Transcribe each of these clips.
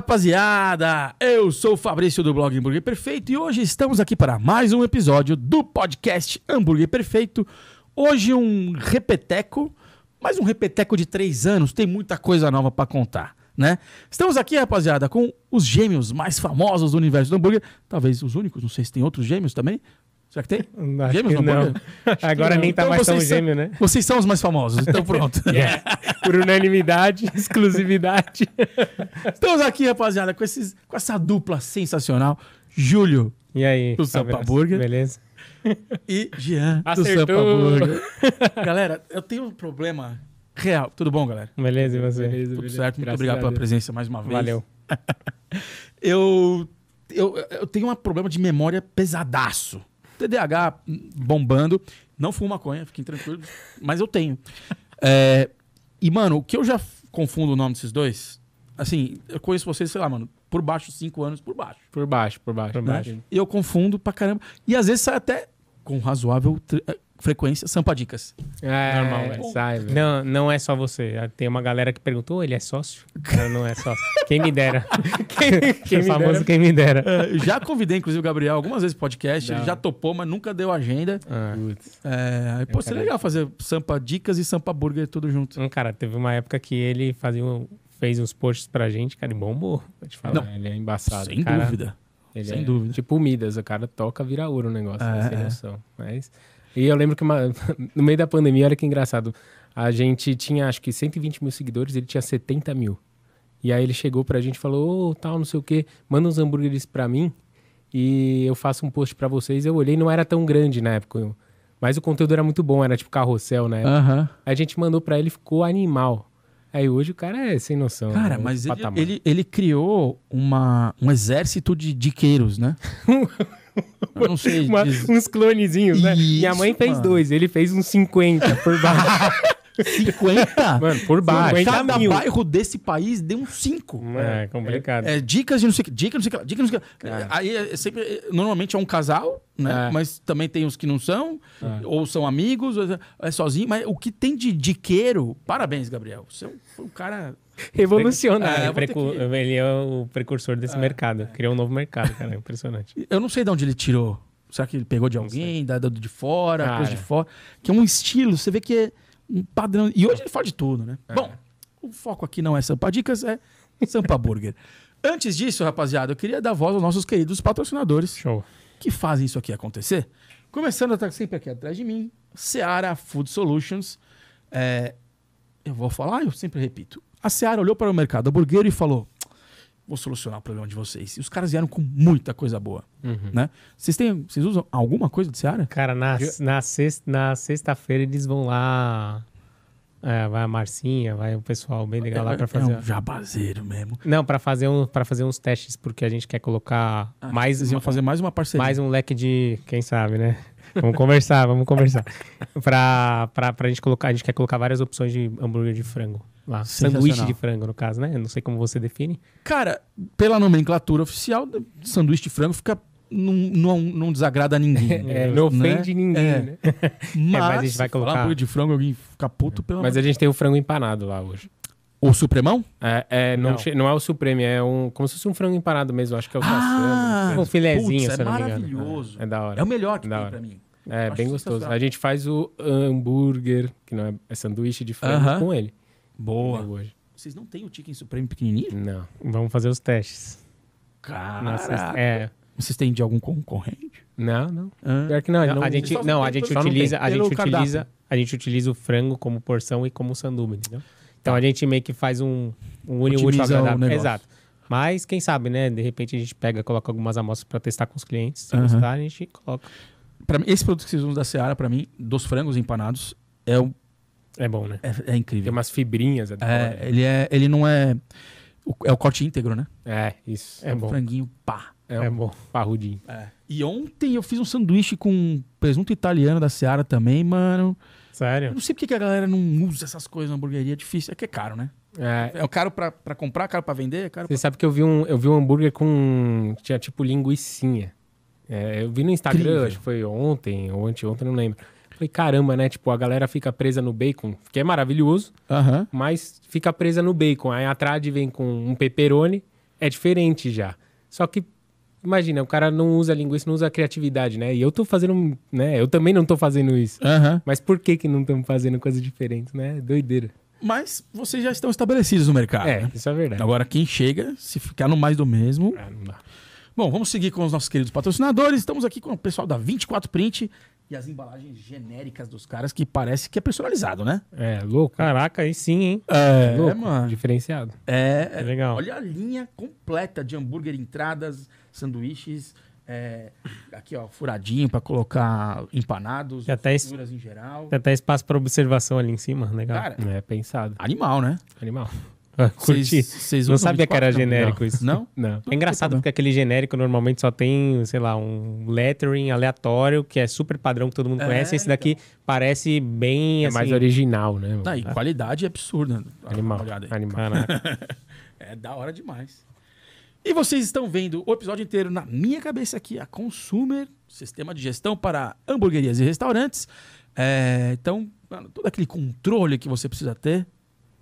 Rapaziada, eu sou o Fabrício do blog Hambúrguer Perfeito e hoje estamos aqui para mais um episódio do podcast Hambúrguer Perfeito. Hoje um repeteco, mais um repeteco de três anos, tem muita coisa nova para contar, né? Estamos aqui, rapaziada, com os gêmeos mais famosos do universo do hambúrguer, talvez os únicos, não sei se tem outros gêmeos também. Será que tem? Acho Gêmeos que não. hambúrguer? Agora nem tá Então mais tão gêmeo, né? Vocês são os mais famosos, então pronto. Yeah. Por unanimidade, exclusividade. Estamos aqui, rapaziada, com, esses, com essa dupla sensacional, Júlio E aí? Do Sampa? Burger. Beleza? e Jean do Acertou. Sampa Burger. galera, eu tenho um problema real. Tudo bom, galera? Beleza, e você? Tudo certo? Muito Graças obrigado a pela presença mais uma vez. Valeu. Eu, eu, eu tenho um problema de memória pesadaço. TDAH bombando. Não fumo maconha, fiquem tranquilos. Mas eu tenho. É, e, mano, o que eu já confundo o nome desses dois... Assim, eu conheço vocês, sei lá, mano, por baixo, cinco anos por baixo. Por baixo, por baixo. né? baixo. E eu confundo pra caramba. E às vezes sai até com razoável frequência sampadicas. É, Normal, velho. sai, velho. Não, não é só você. Tem uma galera que perguntou, ele é sócio? Não, não é sócio. Quem me dera. quem, quem me famoso dera. quem me dera. Eh, já convidei, inclusive, o Gabriel algumas vezes podcast. Ele Não. já topou, mas nunca deu agenda. Ah. É, aí, pô, seria legal fazer Sampa Dicas e Sampa Burger tudo junto. Um cara, teve uma época que ele fazia um- fez uns posts pra gente, cara, e bombou. Vou te falar. Não. Ele é embaçado. Sem cara. dúvida. Ele sem é dúvida. Tipo o Midas, o cara toca, vira ouro o negócio, É, sem é. noção. Mas... E eu lembro que uma- no meio da pandemia, olha que engraçado, a gente tinha acho que 120 mil seguidores, ele tinha 70 mil. E aí ele chegou pra gente e falou, ô, tal, não sei o quê, manda uns hambúrgueres pra mim e eu faço um post pra vocês. Eu olhei, não era tão grande na época, eu- mas o conteúdo era muito bom, era tipo carrossel, né? Aham. A gente mandou pra ele, ficou animal. Aí hoje o cara é sem noção. Cara, né? mas ele, ele, ele criou uma, um exército de diqueiros, né? Eu não sei. Uma- diz- uns clonezinhos, né? Minha Isso, mãe fez mano. dois, ele fez uns 50 por baixo. 50? Mano, por baixo. 50 Cada mil. bairro desse país deu uns 5. é complicado. É, dicas de não sei o que, dica não sei o que, lá, dica não sei o que. lá. Aí é sempre, é, normalmente é um casal, né? É. Mas também tem os que não são, ou são amigos, ou é sozinho. Mas o que tem de diqueiro, parabéns, Gabriel. Você é um, um cara. Revolucionário. É, Precu- que- Ele é o precursor desse mercado. Criou um novo mercado, cara. Impressionante. Eu não sei de onde ele tirou. Será que ele pegou de alguém, da, de fora, Cara. coisa de fora? Que é um estilo, você vê que é um padrão. E hoje ele fala de tudo, né? É. Bom, o foco aqui não é Sampa Dicas, é Sampa Burger. Antes disso, rapaziada, eu queria dar voz aos nossos queridos patrocinadores. Show. que fazem isso aqui acontecer. Começando a estar sempre aqui atrás de mim, Seara Food Solutions. É, eu vou falar, eu sempre repito. A Seara olhou para o mercado hamburguero e falou: vou solucionar o problema de vocês. E os caras vieram com muita coisa boa. Uhum. Né? Vocês, têm, vocês usam alguma coisa de Seara? Cara, na, na, sexta, na sexta-feira eles vão lá. é, vai a Marcinha, vai o pessoal bem legal lá pra fazer. É um jabazeiro mesmo. Não, pra fazer, um, fazer uns testes, porque a gente quer colocar mais, Vocês iam fazer mais uma parceria. mais um leque de. Quem sabe, né? Vamos conversar, vamos conversar. Pra, pra, pra gente colocar, a gente quer colocar várias opções de hambúrguer de frango lá. Sanduíche de frango, no caso, né? Eu não sei como você define. Cara, pela nomenclatura oficial, sanduíche de frango fica. Não, não, não desagrada a ninguém. É, não né? ofende ninguém, É. né? Mas, mas a gente vai falar colocar- hambúrguer de frango, alguém fica puto pelo Mas a gente tem o frango empanado lá hoje. O Supremão? É, é, não, Não. che- não é o Supreme, é um, como se fosse um frango empanado mesmo. Acho que é o Ah. Um filezinho, putz, se é não me engano. maravilhoso. É da hora. É o melhor que Da tem pra mim. É, bem gostoso. A gente faz o hambúrguer, que não é, é sanduíche de frango, Aham. com ele. Boa. Hoje. Vocês não têm o Chicken Supreme pequenininho? Não. Vamos fazer os testes. Cara, é. vocês têm de algum concorrente? Não, não. Ah. Pior que não. Não, não a gente, não, a gente utiliza, a gente cardápio. utiliza, a gente utiliza o frango como porção e como sanduba, entendeu? Então a gente meio que faz um, um uni útil Otimiza o agradável. negócio. Exato. Mas quem sabe, né? De repente a gente pega, coloca algumas amostras pra testar com os clientes. Se Aham. gostar, a gente coloca. Pra mim, esse produto que vocês usam da Seara, pra mim, dos frangos empanados, é, o- É bom, né? é, é Tem incrível. umas fibrinhas. É, É, ele, é, ele não é. o- É o corte íntegro, né? é isso. É o bom. franguinho pá. É, É um bom. parrudinho. E ontem eu fiz um sanduíche com presunto italiano da Seara também, mano. Eu Sério? não sei porque que a galera não usa essas coisas na hamburgueria. É difícil. É que é caro, né? É, É caro pra, pra comprar, caro pra vender, é caro pra... Você sabe que eu vi um, eu vi um hambúrguer com. Tinha tipo linguicinha. É, eu vi no Instagram, Incrível. acho que foi ontem ou anteontem, não lembro. Falei, caramba, né? Tipo, a galera fica presa no bacon, que é maravilhoso, Aham. mas fica presa no bacon. Aí a Trad vem com um pepperoni é diferente já. Só que, imagina, o cara não usa linguiça, não usa criatividade, né? E eu tô fazendo, né? Eu também não tô fazendo isso. Aham. Mas por que que não estamos fazendo coisas diferentes, né? Doideira. Mas vocês já estão estabelecidos no mercado. é, né? isso é verdade. Agora, quem chega, se ficar no mais do mesmo. Ah, não dá. Bom, vamos seguir com os nossos queridos patrocinadores. Estamos aqui com o pessoal da 24 Print e as embalagens genéricas dos caras, que parece que é personalizado, né? É, louco. Caraca, aí sim, hein? É, louco. mano. Diferenciado. É, é- Legal. Olha a linha completa de hambúrguer, entradas, sanduíches. é, aqui, ó, furadinho pra colocar empanados, es- frituras em geral. Tem até espaço pra observação ali em cima, legal. Cara, É pensado. animal, né? Animal. Curti. Vocês- vocês Não sabia que era 24? genérico Não. isso. Não? Não. É engraçado porque aquele genérico normalmente só tem, sei lá, um lettering aleatório, que é super padrão que todo mundo É, conhece. Esse daqui parece bem É assim. mais original, né? mano? Não, e qualidade absurda. Animal. Olhada aí. Animal. Caraca. É da hora demais. E vocês estão vendo o episódio inteiro na minha cabeça aqui, a Consumer, sistema de gestão para hamburguerias e restaurantes. É, então, mano, todo aquele controle que você precisa ter,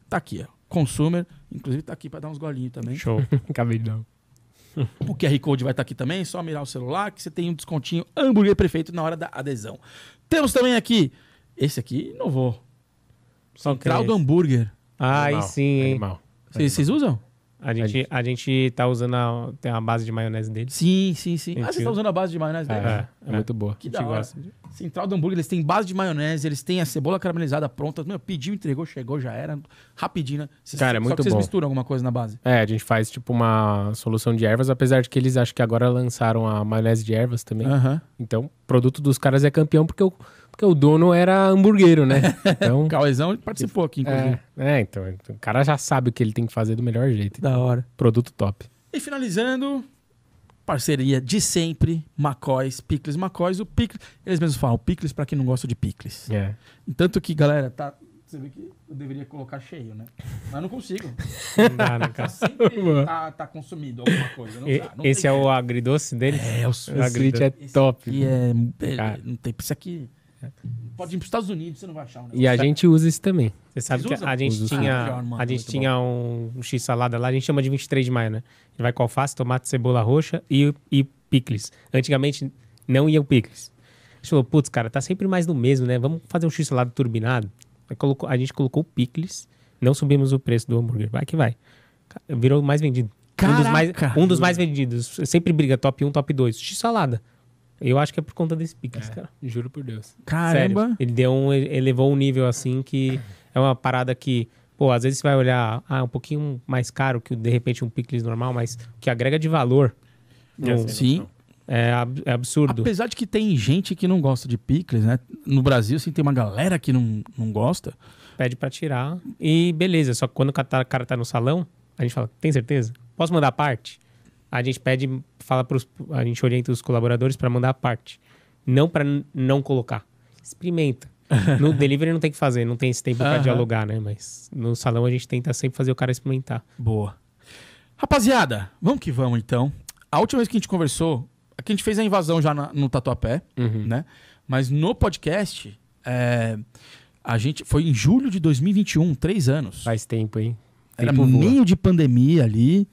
tá aqui, ó. Consumer, inclusive tá aqui para dar uns golinhos também. Show. Acabei de dar. um. O QR Code vai estar aqui também, é só mirar o celular que você tem um descontinho hambúrguer prefeito na hora da adesão. Temos também aqui, esse aqui inovou. É Central do hambúrguer. Aí Animal. sim? Animal. Vocês, vocês usam? A gente, a gente tá usando a, tem a base de maionese deles. Sim, sim, sim. Ah, vocês estão usando a base de maionese dele? É, é muito boa. Que A da hora. gosta. Central do hambúrguer, eles têm base de maionese, eles têm a cebola caramelizada pronta. Meu, pediu, entregou, chegou, já era. Rapidinho, né? Vocês- Cara, é só muito que vocês bom. misturam alguma coisa na base. É, a gente faz tipo uma solução de ervas, apesar de que eles acho que agora lançaram a maionese de ervas também. Aham. Então, o produto dos caras é campeão porque o, porque o dono era hamburguero, né? Então, O Cauezão participou aqui, inclusive. é, é, então, o cara já sabe o que ele tem que fazer do melhor jeito. Da hora. Produto top. E finalizando, parceria de sempre, Macóis, Picles Macóis. O Picles, eles mesmos falam, Picles pra quem não gosta de Picles. É. Tanto que, galera, tá... Você vê que eu deveria colocar cheio, né? Mas não consigo. Não dá, né, cara? Sempre tá, tá consumido alguma coisa. Não E- dá. Não Esse é o jeito. agridoce dele? É, o O Street é Esse top. aqui é, é- Cara. não tem, isso aqui pode ir para os Estados Unidos, você não vai achar um negócio. E a gente usa isso também. Você sabe Vocês que usam? a gente Uso, tinha, melhor, mano, a gente tinha um, um X-salada lá, a gente chama de 23 de maio, né? Ele vai com alface, tomate, cebola roxa e, e picles. Antigamente não ia o picles. A gente falou, putz, cara, tá sempre mais do mesmo, né? Vamos fazer um X-salada turbinado. Colocou, a gente colocou o picles, não subimos o preço do hambúrguer. Vai que vai. Virou o mais vendido. Um dos mais, Caraca! um dos mais vendidos. Sempre briga top 1, top 2. X-salada. Eu acho que é por conta desse picles, cara. Juro por Deus. Caramba. Sério. Ele deu um, ele elevou um nível assim que é uma parada que, pô, às vezes você vai olhar, ah, um pouquinho mais caro que de repente um picles normal, mas o que agrega de valor no- Sim. é, ab- é absurdo. Apesar de que tem gente que não gosta de picles, né? No Brasil, assim, tem uma galera que não, não gosta. Pede pra tirar e beleza. Só que quando o cara tá, o cara tá no salão, a gente fala, tem certeza? Posso mandar a parte? A gente pede, fala pros, a gente orienta os colaboradores pra mandar a parte. Não pra n- não colocar. Experimenta. No delivery não tem que fazer, não tem esse tempo Aham. dialogar, né? Mas no salão a gente tenta sempre fazer o cara experimentar. Boa. Rapaziada, vamos que vamos então. A última vez que a gente conversou, aqui a gente fez a invasão já na- no Tatuapé, Uhum. né? Mas no podcast, é, a gente foi em julho de 2021, três anos. Faz tempo, hein? Era Tempo voa. meio de pandemia ali.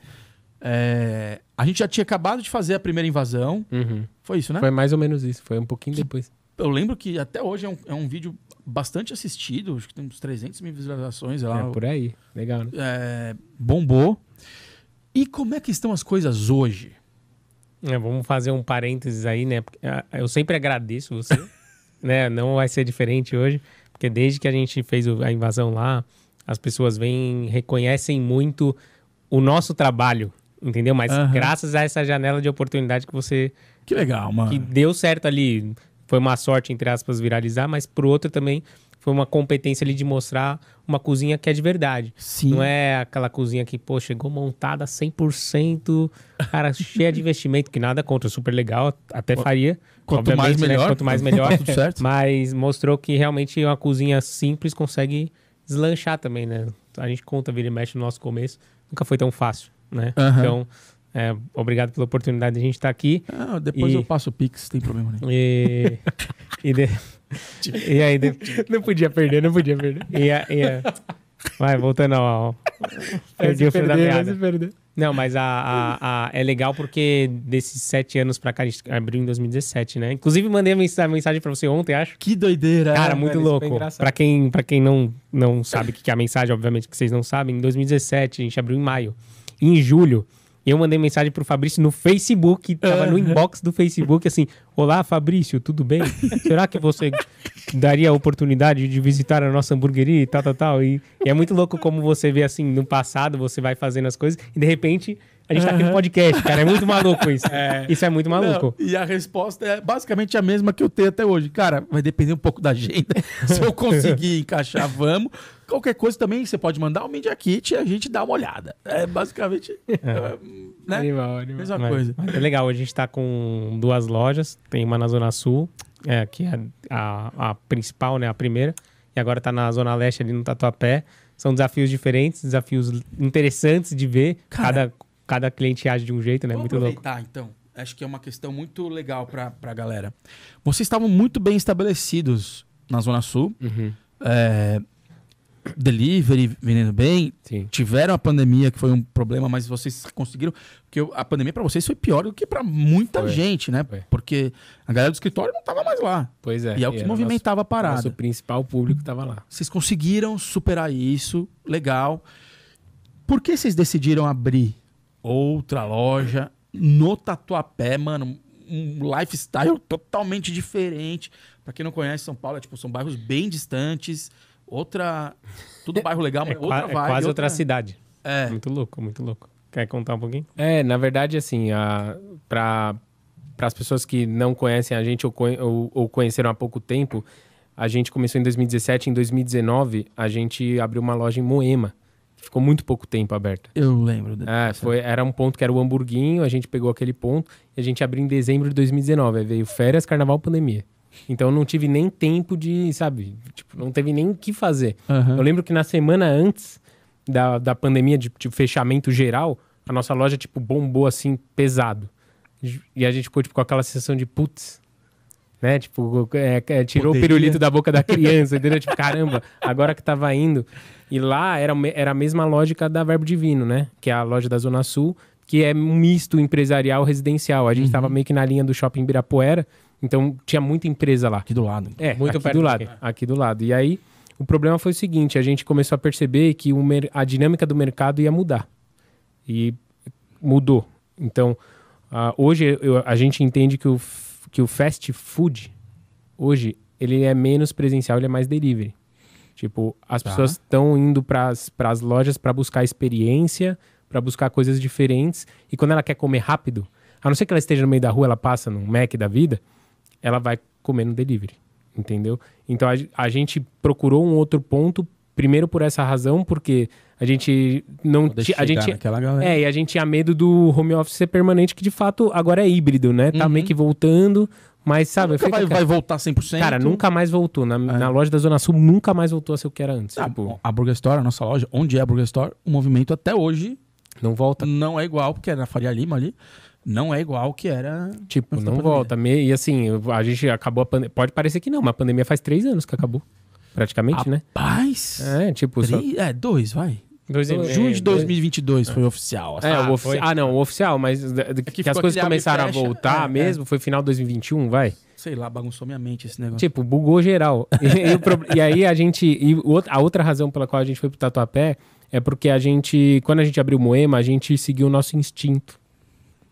É, a gente já tinha acabado de fazer a primeira invasão. Uhum. Foi isso, né? Foi mais ou menos isso. Foi um pouquinho depois. Eu lembro que até hoje é um, é um vídeo bastante assistido. Acho que tem uns 300 mil visualizações. lá. É por aí. Legal, né? É, bombou. E como é que estão as coisas hoje? É, vamos fazer um parênteses aí, né? Ah, Eu sempre agradeço você, né? Não vai ser diferente hoje, porque desde que a gente fez a invasão lá, as pessoas vêm, reconhecem muito o nosso trabalho, entendeu? Mas Aham. graças a essa janela de oportunidade que você Que legal, mano. que deu certo ali, foi uma sorte entre aspas viralizar, mas pro outro também foi uma competência ali de mostrar uma cozinha que é de verdade. Sim. Não é aquela cozinha que, pô, chegou montada 100%, cara, cheia de investimento, que nada contra, super legal, até faria. Quanto obviamente, mais né? melhor. Quanto mais melhor. Tá tudo certo. Mas mostrou que realmente uma cozinha simples consegue deslanchar também, né? A gente conta, vira e mexe no nosso começo, nunca foi tão fácil, né? Então, é, obrigado pela oportunidade de a gente estar aqui. Ah, depois E- eu passo o Pix, tem problema nenhum. E, e, de- e aí, de- Não podia perder, não podia perder. e, a- e a- vai, voltando ao... Perdi o fio da. Não, mas a, a- a- é legal porque desses sete anos pra cá, a gente abriu em 2017, né? Inclusive, mandei a mensa- mensagem pra você ontem, acho. Que doideira. Cara, é. muito louco. Pra quem, pra quem não, não sabe o que que é a mensagem, obviamente que vocês não sabem, em 2017, a gente abriu em maio. Em julho, eu mandei mensagem pro Fabrício no Facebook, tava no inbox do Facebook, assim: Olá, Fabrício, tudo bem? Será que você daria a oportunidade de visitar a nossa hamburgueria e tal, tal, tal? E, e é muito louco como você vê assim, no passado, você vai fazendo as coisas e de repente. A gente tá aqui no podcast, cara. É muito maluco isso. Isso é muito maluco. Não, e a resposta é basicamente a mesma que eu tenho até hoje. Cara, vai depender um pouco da agenda. Se eu conseguir encaixar, vamos. Qualquer coisa também, você pode mandar o Media Kit e a gente dá uma olhada. É basicamente. é, né? Animal, animal. Mesma Mas- coisa. mas é legal, a gente tá com duas lojas, tem uma na Zona Sul, é, que é a, a principal, né, a primeira, e agora tá na Zona Leste ali no Tatuapé. São desafios diferentes, desafios interessantes de ver. Cara, cada, cada cliente age de um jeito, né? Vamos Muito louco. aproveitar, então. Acho que é uma questão muito legal pra, pra galera. Vocês estavam muito bem estabelecidos na Zona Sul. Uhum. É, delivery, vendendo bem. Sim. Tiveram a pandemia, que foi um problema, mas vocês conseguiram. Porque a pandemia pra vocês foi pior do que pra muita Foi. gente, né? Foi. Porque a galera do escritório não tava mais lá. Pois é. e é o que movimentava a Nosso, parada. nosso principal público tava lá. Vocês conseguiram superar isso, legal. Por que vocês decidiram abrir outra loja no Tatuapé, mano? Um lifestyle totalmente diferente. Pra quem não conhece São Paulo, é, tipo, são bairros bem distantes. Outra. Tudo bairro legal, mas É, outra é vibe. quase outra cidade. É. Muito louco, muito louco. Quer contar um pouquinho? É, na verdade, assim, a, pra, as pessoas que não conhecem a gente ou, ou, ou conheceram há pouco tempo, a gente começou em 2017. Em 2019, a gente abriu uma loja em Moema. que Ficou muito pouco tempo aberta. Eu lembro. É, foi, era um ponto que era o hamburguinho, a gente pegou aquele ponto e a gente abriu em dezembro de 2019. Aí veio férias, carnaval, pandemia. Então não tive nem tempo de, sabe, tipo, não teve nem o que fazer. Aham. Eu lembro que na semana antes da, da pandemia de, tipo, fechamento geral, a nossa loja, tipo, bombou assim, pesado. E a gente ficou, tipo, com aquela sensação de putz. Né? Tipo, é, é, tirou Poderia. o pirulito da boca da criança, entendeu? Tipo, caramba, agora que tava indo. E lá era, era a mesma lógica da Verbo Divino, né? Que é a loja da Zona Sul, que é um misto empresarial residencial. A gente tava meio que na linha do shopping Ibirapuera, então tinha muita empresa lá. Aqui do lado. É, Muito aqui perto do lado. quem? Aqui do lado. E aí, o problema foi o seguinte: a gente começou a perceber que a dinâmica do mercado ia mudar. E mudou. Então, ah, hoje eu- a gente entende que o, que o fast food, hoje, ele é menos presencial, ele é mais delivery. Tipo, as Tá. pessoas estão indo para as lojas para buscar experiência, para buscar coisas diferentes. E quando ela quer comer rápido, a não ser que ela esteja no meio da rua, ela passa num Mac da vida, ela vai comer no delivery. Entendeu? Então a, a gente procurou um outro ponto, primeiro por essa razão, porque a gente não ti- a gente é, e a gente tinha medo do home office ser permanente, que de fato agora é híbrido, né? Tá Uhum. meio que voltando, mas sabe, Nunca fica vai, vai voltar 100%. Cara, nunca mais voltou. Na, na loja da Zona Sul nunca mais voltou a ser o que era antes. Ah, tipo, a Burger Store, a nossa loja, onde é a Burger Store, o movimento até hoje não volta. não é igual, porque era na Faria Lima ali. Não é igual que era. Tipo, não volta. Me- E assim, a gente acabou a pandemia. Pode parecer que não, mas a pandemia faz três anos que acabou. Praticamente, né? Paz! É, tipo. só- Três- É, dois, vai. Dois e. Junho de dois- 2022 foi oficial. assim. É, Ah, o ofici- foi? ah, não, o oficial, mas de- que, ficou as coisas começaram a voltar É, mesmo, foi final de 2021, vai? Sei lá, bagunçou minha mente esse negócio. Tipo, bugou geral. e, pro- e aí a gente. E a outra razão pela qual a gente foi pro Tatuapé é porque a gente, quando a gente abriu o Moema, a gente seguiu o nosso instinto.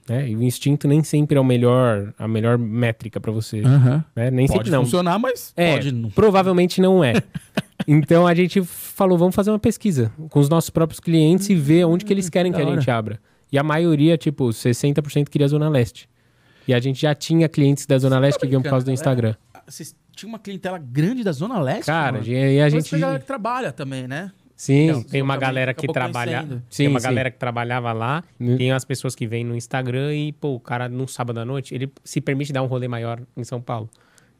Né? E o instinto nem sempre é o melhor, a melhor métrica pra você. Aham. né? Nem Pode sempre não. funcionar, mas É, pode não. provavelmente não é. então a gente falou, vamos fazer uma pesquisa com os nossos próprios clientes e ver onde que eles querem da que a hora. gente abra. E a maioria, tipo, 60% queria a Zona Leste. E a gente já tinha clientes da Zona Leste que vinham por causa do Instagram. Vocês tinham uma clientela grande da Zona Leste? Cara, mano? e a Mas gente. tem galera que trabalha também, né? Sim, Não, Tem uma galera que trabalha. conhecendo. Sim, tem uma sim. galera que trabalhava lá. Né? Tem as pessoas que vêm no Instagram e, pô, o cara no sábado à noite, ele se permite dar um rolê maior em São Paulo.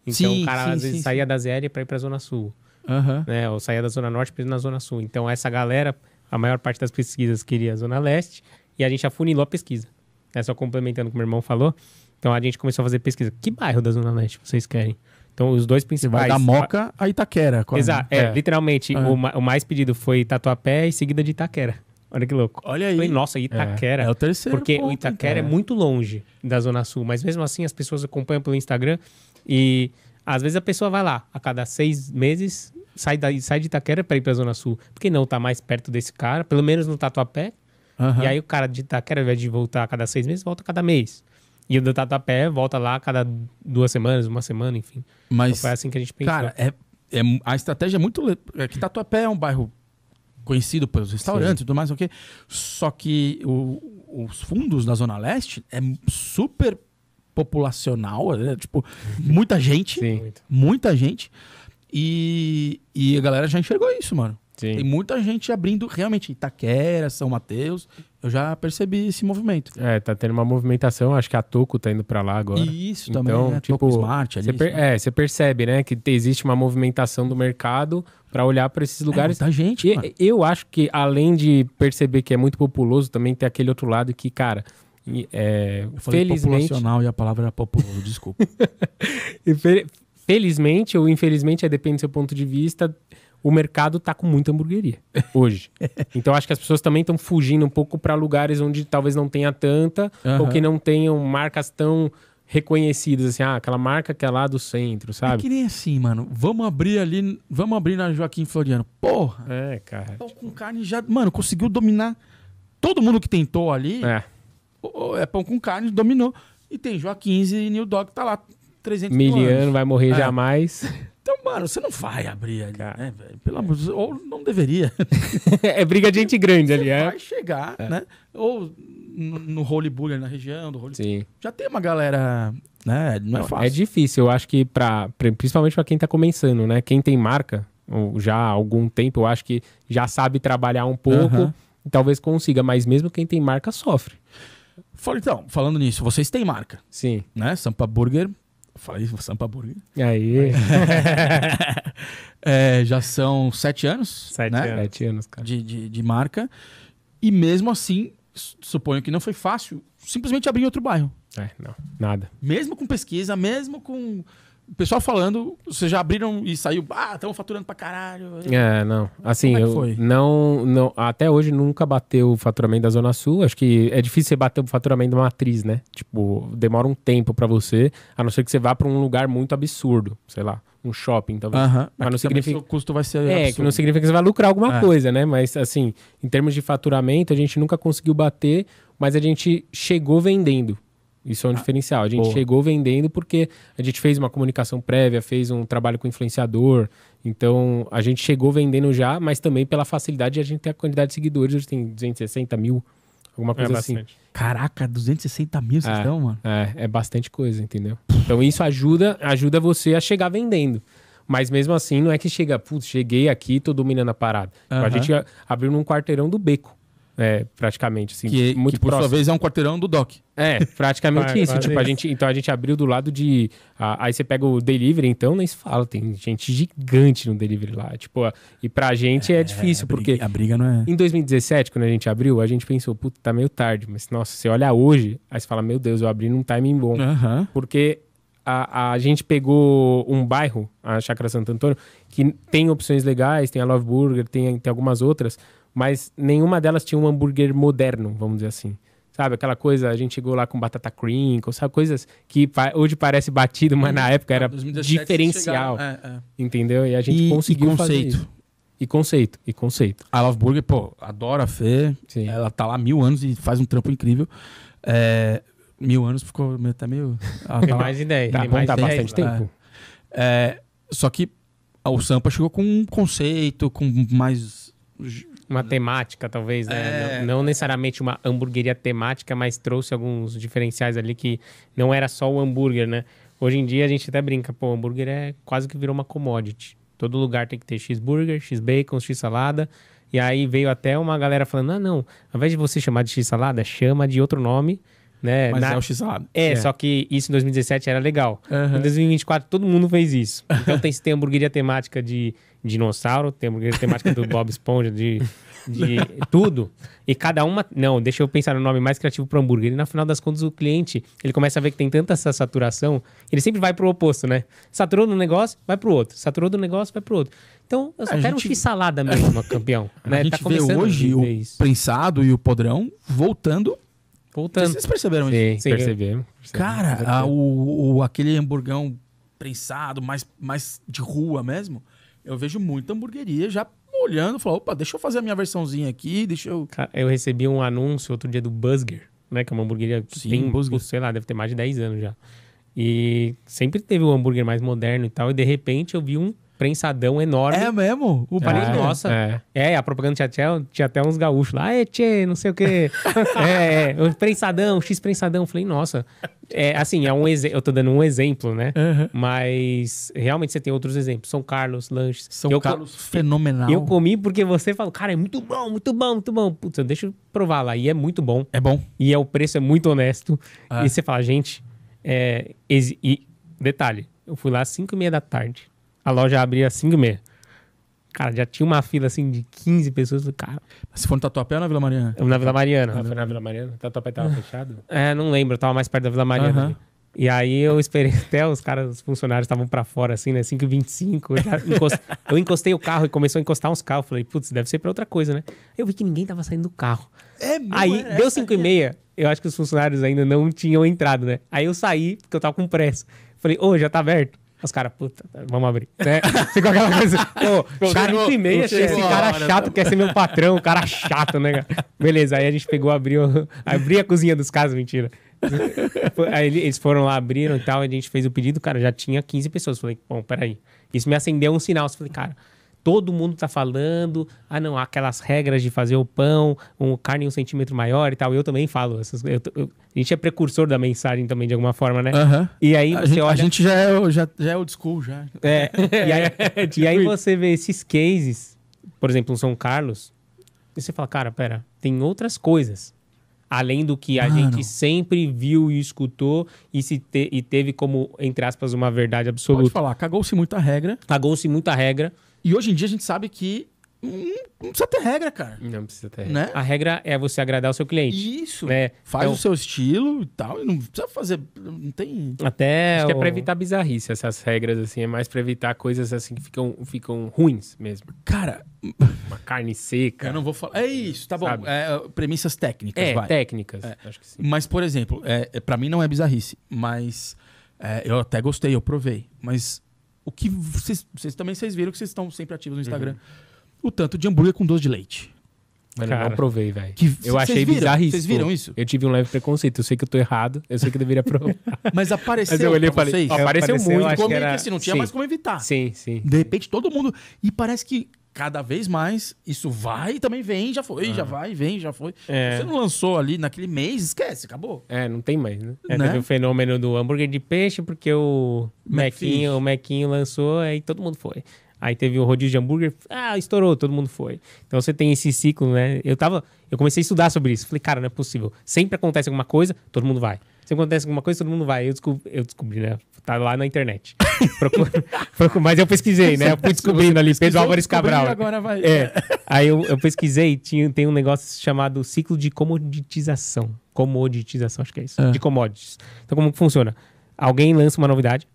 Então Sim, o cara sim, às vezes sim, saía da ZL pra ir pra Zona Sul. Aham. né? Ou saía da Zona Norte para ir na Zona Sul. Então, essa galera, a maior parte das pesquisas queria a Zona Leste e a gente afunilou a pesquisa. É só complementando o que o meu irmão falou. Então, a gente começou a fazer pesquisa. Que bairro da Zona Leste vocês querem? Então, os dois Você principais... vai da Moca a Itaquera. quase. Exato. É, É. literalmente, É. O, ma- o mais pedido foi Tatuapé e seguida de Itaquera. Olha que louco. Olha aí. Falei, nossa, Itaquera. É o terceiro Porque ponto, o Itaquera então. é muito longe da Zona Sul, mas mesmo assim as pessoas acompanham pelo Instagram e às vezes a pessoa vai lá, a cada seis meses, sai, da, sai de Itaquera para ir pra Zona Sul. Porque não tá mais perto desse cara, pelo menos no Tatuapé. Aham. E aí o cara de Itaquera, ao invés de voltar a cada seis meses, volta a cada mês. E o do Tatuapé volta lá cada duas semanas, uma semana, enfim. Então Mas, foi assim que a gente pensou. cara, é, é, a estratégia é muito... É que Tatuapé é um bairro conhecido pelos restaurantes e tudo mais, ok? Só que o- os fundos da Zona Leste é super populacional, né? tipo, muita gente, Sim, muita gente. E, e a galera já enxergou isso, mano. Sim. Tem muita gente abrindo realmente Itaquera, São Mateus. Eu já percebi esse movimento. É, tá tendo uma movimentação, acho que a Toco tá indo pra lá agora. Isso também, Então, né? tipo, Toco Smart ali. Você per- sabe? é, você percebe, né, que te- existe uma movimentação do mercado pra olhar pra esses lugares. É muita gente, E- mano. eu acho que, além de perceber que é muito populoso, também tem aquele outro lado que, cara, e, é, Eu falei felizmente, populacional e a palavra era populoso, desculpa. fe- felizmente ou infelizmente, aí depende do seu ponto de vista, o mercado tá com muita hamburgueria hoje. então acho que as pessoas também estão fugindo um pouco pra lugares onde talvez não tenha tanta ou Aham. que não tenham marcas tão reconhecidas assim, ah, aquela marca que é lá do centro, É sabe? que nem assim, mano. Vamos abrir ali, vamos abrir na Joaquim Floriano. Porra, É, cara. pão com carne já, mano, conseguiu dominar. Todo mundo que tentou ali, É. é pão com carne, dominou. E tem Joaquim e New Dog tá lá 300 mil Miliano vai morrer É. jamais. Então, mano, você não vai abrir ali, Cara. né, velho? Pelo amor de Deus, ou não deveria. é briga de gente grande ali, é? Vai chegar, né? Ou no, no Holy Burger na região, do Holy... Sim. Já tem uma galera, né? Não é Não, fácil. é difícil, eu acho que pra, principalmente para quem tá começando, né? Quem tem marca já há algum tempo, eu acho que já sabe trabalhar um pouco Aham. e talvez consiga, mas mesmo quem tem marca sofre. Então, falando nisso, vocês têm marca, Sim. né? Sampa Burger. Falei Sampa Burger. Aí, É, já são sete anos, Sete né? anos. sete anos, cara. De, de, de marca. E mesmo assim, su- suponho que não foi fácil simplesmente abrir em outro bairro. É, não, nada. Mesmo com pesquisa, mesmo com o pessoal falando, vocês já abriram e saiu, ah, estamos faturando pra caralho. É, não. Assim, Como é que eu não, não. Até hoje nunca bateu o faturamento da Zona Sul. Acho que é difícil você bater o faturamento de uma atriz, né? Tipo, demora um tempo pra você, a não ser que você vá pra um lugar muito absurdo, sei lá, um shopping, talvez. Aham. Mas não significa- o custo vai ser É, que absurdo. não significa que você vai lucrar alguma É. coisa, né? Mas, assim, em termos de faturamento, a gente nunca conseguiu bater, mas a gente chegou vendendo. Isso é um diferencial. A gente boa. chegou vendendo porque a gente fez uma comunicação prévia, fez um trabalho com influenciador. Então, a gente chegou vendendo já, mas também pela facilidade de a gente ter a quantidade de seguidores. Hoje tem 260 mil, alguma É coisa assim. bastante. Caraca, 260 mil vocês É. estão, mano? É, é bastante coisa, entendeu? Então isso ajuda, ajuda você a chegar vendendo. Mas mesmo assim, não é que chega, putz, cheguei aqui, tô dominando a parada. Aham. A gente abriu num quarteirão do beco, é, praticamente, assim, Que, muito que por próximo. sua vez é um quarteirão do Doc. É, praticamente isso. Tipo, a gente, então a gente abriu do lado de. a- aí você pega o delivery, então nem se fala, tem gente gigante no delivery lá. Tipo, a- e pra gente é, difícil, a porque briga, a briga não é. em 2017, quando a gente abriu, a gente pensou, puta, tá meio tarde. Mas, nossa, você olha hoje, aí você fala, meu Deus, eu abri num timing bom. Porque a, a gente pegou um bairro, a Chácara Santo Antônio, que tem opções legais, tem a Love Burger, tem, tem algumas outras, mas nenhuma delas tinha um hambúrguer moderno, vamos dizer assim. Sabe, aquela coisa, a gente chegou lá com batata crinkle, sabe, coisas que pa- hoje parece batido, mas na época era 2017 diferencial, chegaram- é, é. entendeu? E a gente E- conseguiu e fazer conceito. isso. E conceito, e conceito. A Love Burger, pô, adoro a Fê. Sim. Ela tá lá há mil anos e faz um trampo incrível. É, mil anos ficou meio- até meio. ela Tem tá lá- mais de 10. Tá, mais tá de 10 bastante tempo. É, só que o Sampa chegou com um conceito, com mais. Uma temática, talvez, né? É. Não, não necessariamente uma hamburgueria temática, mas trouxe alguns diferenciais ali que não era só o hambúrguer, né? Hoje em dia a gente até brinca, pô, o hambúrguer é quase que virou uma commodity. Todo lugar tem que ter X-burger, X-bacon, X-salada. E aí veio até uma galera falando, ah, não, ao invés de você chamar de X-salada, chama de outro nome. Né? Mas Na- é o x-salada. É, É. só que isso em 2017 era legal. Aham. Em 2024 todo mundo fez isso. Então tem, tem hamburgueria temática de dinossauro, tem hamburgueria temática do Bob Esponja, de, de tudo. E cada uma... Não, deixa eu pensar no nome mais criativo pro hambúrguer. E no final das contas o cliente, ele começa a ver que tem tanta essa saturação, ele sempre vai pro oposto, né? Saturou no negócio, vai pro outro. Saturou do negócio, vai pro outro. Então eu só A quero gente- um x-salada mesmo, campeão. né? a gente tá vê hoje o isso. prensado e o podrão voltando. Voltando. Vocês perceberam isso? Sim, Sim. percebemos. Cara, a- o, o- aquele hamburgão prensado, mais, mais de rua mesmo, eu vejo muita hamburgueria já olhando, falando, opa, deixa eu fazer a minha versãozinha aqui, deixa eu... Cara, eu recebi um anúncio outro dia do Busger, né? Que é uma hamburgueria Sim, tem, Busger. sei lá, deve ter mais de 10 anos já. E sempre teve um hambúrguer mais moderno e tal. E de repente eu vi um prensadão enorme. É mesmo? O Falei, burger? nossa. É. É, a propaganda tinha até, tinha até uns gaúchos lá. É, tchê, não sei o quê. é, é, o prensadão, X prensadão. Falei, nossa. É, assim, é um eu tô dando um exemplo, né? Aham. Mas realmente você tem outros exemplos. São Carlos, lanches. São Eu Carlos fenomenal. Eu comi porque você falou, cara, é muito bom, muito bom, muito bom. Putz, eu deixa eu provar lá. E é muito bom. É bom. E é, o preço é muito honesto. Ah. E você fala, gente, é, e detalhe, eu fui lá às 5 e meia da tarde. A loja abria às 5 e meia. Cara, já tinha uma fila assim de 15 pessoas. Cara, Se for no Tatuapé ou na Vila Mariana? eu na Vila Mariana. Ah, foi na Vila Mariana? Tatuapé tava fechado? É, não lembro, eu tava mais perto da Vila Mariana. E aí eu esperei até os caras, os funcionários estavam pra fora, assim, né? 5h25. Eu, já encos- eu encostei o carro e começou a encostar uns carros. Falei, putz, deve ser pra outra coisa, né? Eu vi que ninguém tava saindo do carro. É mesmo, Aí é deu essa 5 e meia, eu acho que os funcionários ainda não tinham entrado, né? Aí eu saí, porque eu tava com pressa. Falei, ô, já tá aberto. Os caras, puta, vamos abrir. Né? Ficou aquela coisa, ô, cara, Chegou, 5 e meia, chegou esse cara chato quer ser meu patrão, cara chato, né, cara? Beleza, aí a gente pegou, abriu, abriu a cozinha dos caras, mentira. Aí ele- eles foram lá, abriram e tal, a gente fez o pedido, cara, já tinha 15 pessoas. Falei, bom, peraí. Isso me acendeu um sinal. Eu falei, cara, todo mundo tá falando, ah não, aquelas regras de fazer o pão, um carne um centímetro maior e tal. Eu também falo. essas- eu- eu- a gente é precursor da mensagem também, de alguma forma, né? Aham. E aí A você gente, a olha... gente já, é, o- já, já é old school, já. É, e aí, Tipo e aí você vê esses cases, por exemplo, em São Carlos, e você fala, cara, pera, tem outras coisas. Além do que a Mano. gente sempre viu e escutou e, se te- e teve como, entre aspas, uma verdade Pode absoluta. falar, cagou-se muita regra. Pagou-se muita regra. E hoje em dia a gente sabe que hum, não precisa ter regra, cara. Não precisa ter. Né? A regra é você agradar o seu cliente. Isso. né? Faz Então- o seu estilo e tal. E não precisa fazer. Não tem. Até. Acho que é o- pra evitar bizarrice essas regras, assim. É mais pra evitar coisas assim que ficam, ficam ruins mesmo. Cara, Uma carne seca. eu não vou falar. É isso, tá bom. É, premissas técnicas, É, vai. técnicas. Acho que sim. Mas, por exemplo, é, é, para mim não é bizarrice, mas é, eu até gostei, eu provei. Mas o que vocês, vocês também vocês viram que vocês estão sempre ativos no Instagram. O tanto de hambúrguer com doce de leite. Eu Cara. não provei, velho. Eu achei viram? bizarríssimo. Vocês viram isso? Eu tive um leve preconceito. Eu sei que eu tô errado. Eu sei que eu deveria provar. Mas apareceu Mas eu olhei e pra falei, vocês. apareceu Apareceu, muito. acho Ficou que era- que assim, não tinha sim. mais como evitar. Sim, sim. De repente todo mundo. E parece que cada vez mais isso vai e também vem, já foi, já vai, vem, já foi. É. Você não lançou ali naquele mês, esquece, acabou. É, não tem mais, né? É, né? Teve o fenômeno do hambúrguer de peixe, porque o. Mequinho, o Mequinho lançou, aí todo mundo foi. Aí teve o rodízio de hambúrguer, ah, estourou, todo mundo foi. Então você tem esse ciclo, né? Eu tava, eu comecei a estudar sobre isso. Falei, cara, não é possível. Sempre acontece alguma coisa, todo mundo vai. Sempre acontece alguma coisa, todo mundo vai. Eu descobri, eu descobri né? Tá lá na internet. Procura- mas eu pesquisei, né? Eu fui descobrindo ali, Pedro Álvares Cabral. Agora vai. É. Aí eu, eu pesquisei, tinha, tem um negócio chamado ciclo de comoditização. Comoditização, acho que é isso. É. De commodities. Então, como que funciona? Alguém lança uma novidade.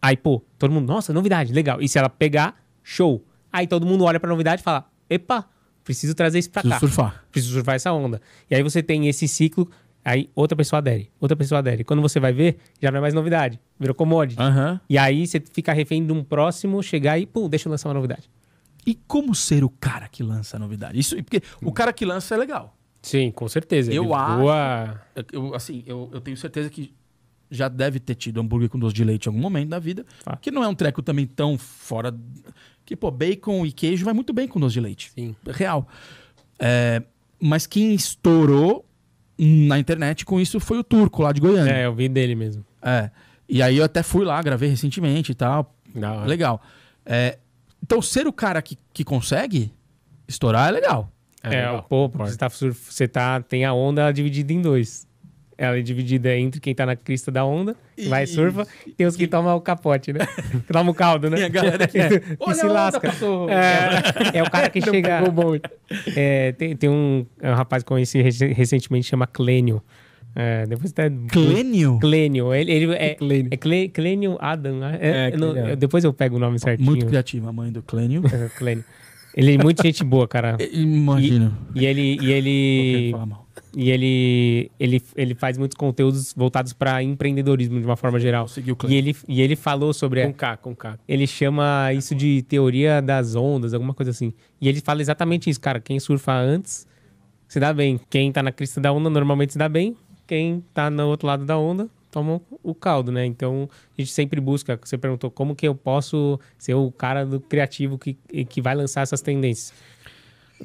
Aí, pô, todo mundo, nossa, novidade, legal. E se ela pegar, show. Aí todo mundo olha pra novidade e fala: epa, preciso trazer isso pra Preciso cá. surfar. Preciso surfar essa onda. E aí você tem esse ciclo, aí outra pessoa adere, outra pessoa adere. Quando você vai ver, já não é mais novidade, virou commodity. Aham. E aí você fica refém de um próximo chegar e, pum, deixa eu lançar uma novidade. E como ser o cara que lança a novidade? Isso, porque o cara que lança é legal. Sim, com certeza. Eu acho- voa- Eu- Eu, assim, eu, eu tenho certeza que já deve ter tido hambúrguer com doce de leite em algum momento da vida. Ah. Que não é um treco também tão fora. Que, pô, bacon e queijo vai muito bem com doce de leite. Sim. Real. É, mas quem estourou na internet com isso foi o turco lá de Goiânia. É, eu vi dele mesmo. É. E aí eu até fui lá, gravei recentemente e tal. Hora. Legal. É, então, ser o cara que, que consegue estourar é legal. É, legal. pô, porque você tá, você tá, tem a onda dividida em dois. Ela é dividida entre quem tá na crista da onda, que vai E- surfa, e tem os que tomam o capote, né? que tomam o caldo, né? E a galera que- que Olha se lasca. É, é o cara que Não chega. É, tem, tem um, é um rapaz que eu conheci rec- recentemente, chama Clênio. É, depois até. Clênio? Clênio. Ele, ele é, Clênio? é Clênio Adam. né? É, É, eu não- Clênio. eu- depois eu pego o nome certinho. Muito criativa, a mãe do Clênio. É, Clênio. Ele é muito gente boa, cara. Imagino. E ele. E ele. E ele, ele, ele faz muitos conteúdos voltados para empreendedorismo de uma forma geral. O E ele, e ele falou sobre. Com K, com K. Ele chama isso de teoria das ondas, alguma coisa assim. E ele fala exatamente isso, cara. Quem surfa antes se dá bem. Quem tá na crista da onda normalmente se dá bem. Quem tá no outro lado da onda toma o caldo, né? Então a gente sempre busca. Você perguntou como que eu posso ser o cara do criativo que, que vai lançar essas tendências.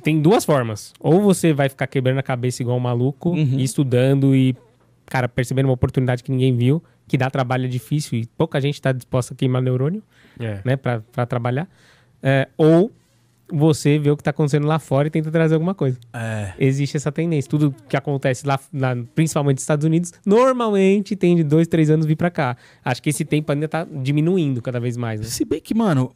Tem duas formas. Ou você vai ficar quebrando a cabeça igual um maluco, Uhum. e estudando e, cara, percebendo uma oportunidade que ninguém viu, que dá trabalho é difícil e pouca gente está disposta a queimar neurônio É. né, pra, pra trabalhar. É, ou você vê o que tá acontecendo lá fora e tenta trazer alguma coisa. É. Existe essa tendência. Tudo que acontece lá, lá, principalmente nos Estados Unidos, normalmente tem de dois, três anos vir pra cá. Acho que esse tempo ainda tá diminuindo cada vez mais. Né? Se bem que, mano,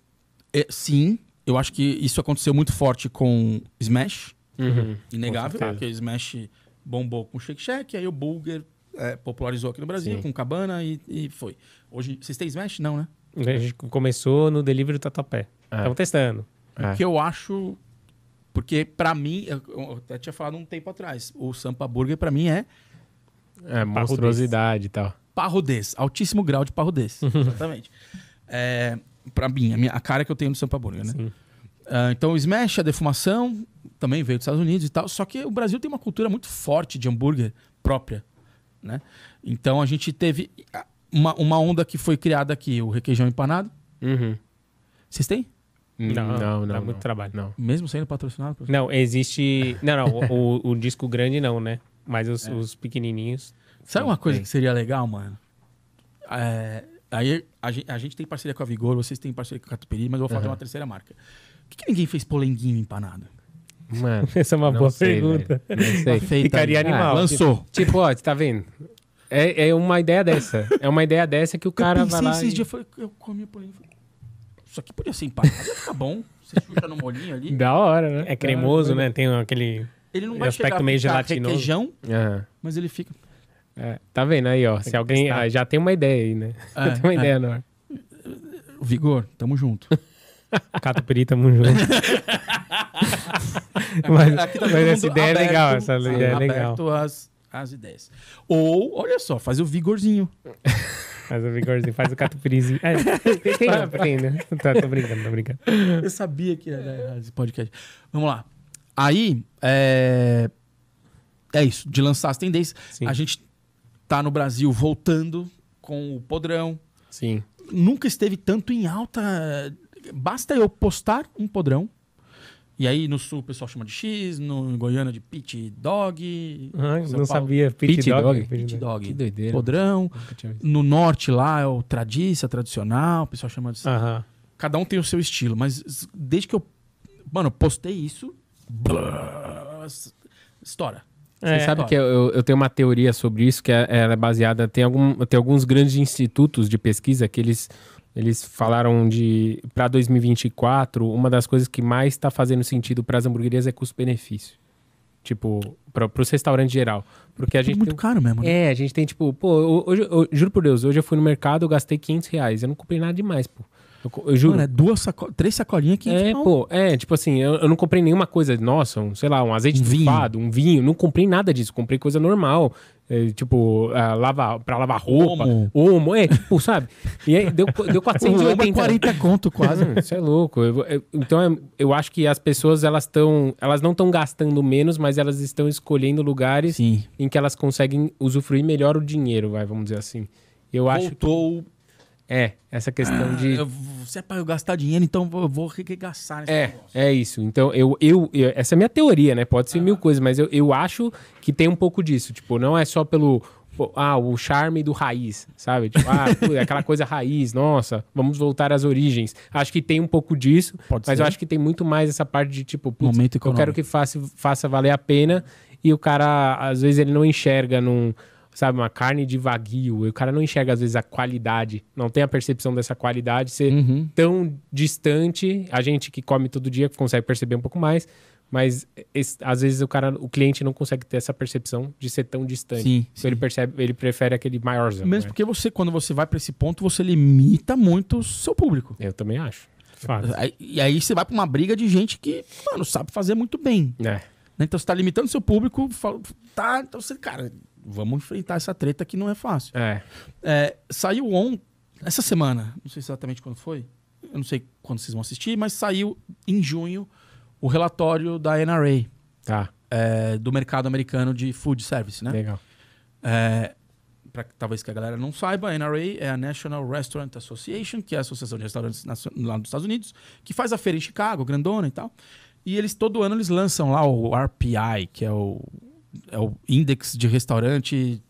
é, sim, eu acho que isso aconteceu muito forte com Smash. Uhum. Inegável, porque o Smash bombou com o Shake Shack, aí o Bulger é, popularizou aqui no Brasil Sim. com Cabana e, e foi. Hoje, vocês têm Smash? Não, né? A gente começou no delivery do Tatuapé. É. Estamos testando. É. O que eu acho... Porque, pra mim, eu até tinha falado um tempo atrás, o Sampa Burger, pra mim, é É, monstruosidade e tal. parrudez, altíssimo grau de parrudez. Exatamente. É, pra mim, a, minha, a cara que eu tenho no Sampa Burger, né? Sim. Ah, então, o Smash, a defumação, também veio dos Estados Unidos e tal. Só que o Brasil tem uma cultura muito forte de hambúrguer própria, né? Então, a gente teve uma, uma onda que foi criada aqui, o requeijão empanado. Uhum. Vocês têm? Não, não, não. dá não. muito trabalho. Não. Mesmo sendo patrocinado? Não, existe... Não, não, o, o- disco grande não, né? Mas os, os pequenininhos... Sabe uma coisa tem. que seria legal, mano? É, aí a gente, a gente tem parceria com a Vigor, vocês têm parceria com a Catupiry, mas eu vou falar de uma terceira marca. Por que, que ninguém fez polenguinho empanado? Mano, Essa é uma não boa sei, pergunta. Ficaria animal. lançou. Tipo, ó, você tá vendo? É, é uma ideia dessa. É uma ideia dessa que o cara vai lá esses e... dias, eu, falei, eu comi o polenguinho. falei, Isso aqui podia ser empanado, ia ficar bom. Você chucha no molinho ali. Da hora, né? É cremoso, né? Tem aquele... Ele não vai aspecto chegar meio gelatinoso. requeijão, Aham. mas ele fica... É, tá vendo aí, ó? Se alguém ah, já tem uma ideia aí, né? É, tem uma é. ideia, não. Vigor, tamo junto. Catupiry, tamo junto. mas tá mas essa ideia é aberto, legal, essa sim, ideia é legal. Às, às ideias. Ou, olha só, faz o vigorzinho. Faz o vigorzinho, faz o catupiryzinho. É, tem, tem, tem, né? Tá, tô brincando, tô brincando. Eu sabia que dar errado esse podcast. Vamos lá. Aí, é... É isso, de lançar as tendências. Sim. A gente tá no Brasil voltando com o podrão. Sim. Nunca esteve tanto em alta. Basta eu postar um podrão. E aí no sul o pessoal chama de X, no em Goiânia de pit dog. Ah, não Paulo, sabia. Pit, Pit dog. dog? Pit dog. Que doideira. Podrão. No norte lá é o tradiça, tradicional, o pessoal chama de Aham. Cada um tem o seu estilo, mas desde que eu. Mano, postei isso. blá, s- Estoura. Você É, sabe que eu, eu- tenho uma teoria sobre isso, que é, ela é baseada. Tem, algum, tem alguns grandes institutos de pesquisa que eles, eles falaram de. Para 2024, uma das coisas que mais está fazendo sentido para as hamburguerias é custo-benefício. Tipo, para os restaurantes geral. Porque a gente. muito tem- caro mesmo. né? É, a gente tem, tipo, pô, hoje, eu, juro por Deus, hoje eu fui no mercado, eu gastei 500 reais. Eu não comprei nada demais, pô. Eu, eu juro. Mano, é duas saco... três sacolinhas que É, pô, é, tipo assim, eu, eu não comprei nenhuma coisa, nossa, um, sei lá, um azeite vinho. trufado, um vinho, não comprei nada disso, comprei coisa normal, é, tipo, ah, lava, pra lavar roupa, Omo. omo, é, tipo, sabe? E aí deu, deu 480. 40 conto quase. Hum, Isso é louco. Eu- eu- então, é- eu acho que as pessoas, elas estão, elas não estão gastando menos, mas elas estão escolhendo lugares Sim. em que elas conseguem usufruir melhor o dinheiro, vai, vamos dizer assim. Eu acho que Voltou. É essa questão de Eu- se é pra eu gastar dinheiro, então eu vou- regaçar nesse É, negócio. é isso. Então, eu, eu, eu- essa é a minha teoria, né? Pode ser mil coisas, mas eu, eu acho que tem um pouco disso. Tipo, não é só pelo. Ah, o charme do raiz, sabe? Tipo, ah, é aquela coisa raiz, nossa, vamos voltar às origens. Acho que tem um pouco disso, Pode mas ser. eu acho que tem muito mais essa parte de, tipo, putz, Momento eu quero que faça, faça valer a pena e o cara, às vezes, ele não enxerga num. Sabe, uma carne de vaguio, e o cara não enxerga às vezes a qualidade, não tem a percepção dessa qualidade ser Uhum. tão distante. A gente que come todo dia consegue perceber um pouco mais, mas esse- às vezes o cara, o cliente não consegue ter essa percepção de ser tão distante. Sim, Então ele percebe, ele prefere aquele maiorzão. Mesmo né? porque você, quando você vai pra esse ponto, você limita muito o seu público. Eu também acho. Fato. E aí você vai pra uma briga de gente que, mano, sabe fazer muito bem. É. né? Então você tá limitando seu público, fala- tá, então você, cara, vamos enfrentar essa treta que não é fácil. É. É, saiu on essa semana, não sei exatamente quando foi, eu não sei quando vocês vão assistir, mas saiu em junho o relatório da NRA, Tá. é, do mercado americano de food service, né? Legal. É, pra, talvez que a galera não saiba, a NRA é a National Restaurant Association, que é a Associação de Restaurantes lá dos Estados Unidos, que faz a feira em Chicago, grandona e tal. E eles, todo ano, eles lançam lá o RPI, que é o, é o Index de Restaurante.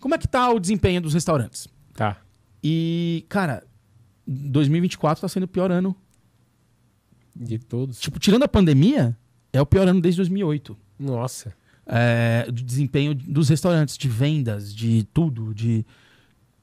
Como é que tá o desempenho dos restaurantes? Tá. E, cara, 2024 tá sendo o pior ano. De todos. Tipo, tirando a pandemia, é o pior ano desde 2008. Nossa. é, de desempenho dos restaurantes, de vendas, de tudo, de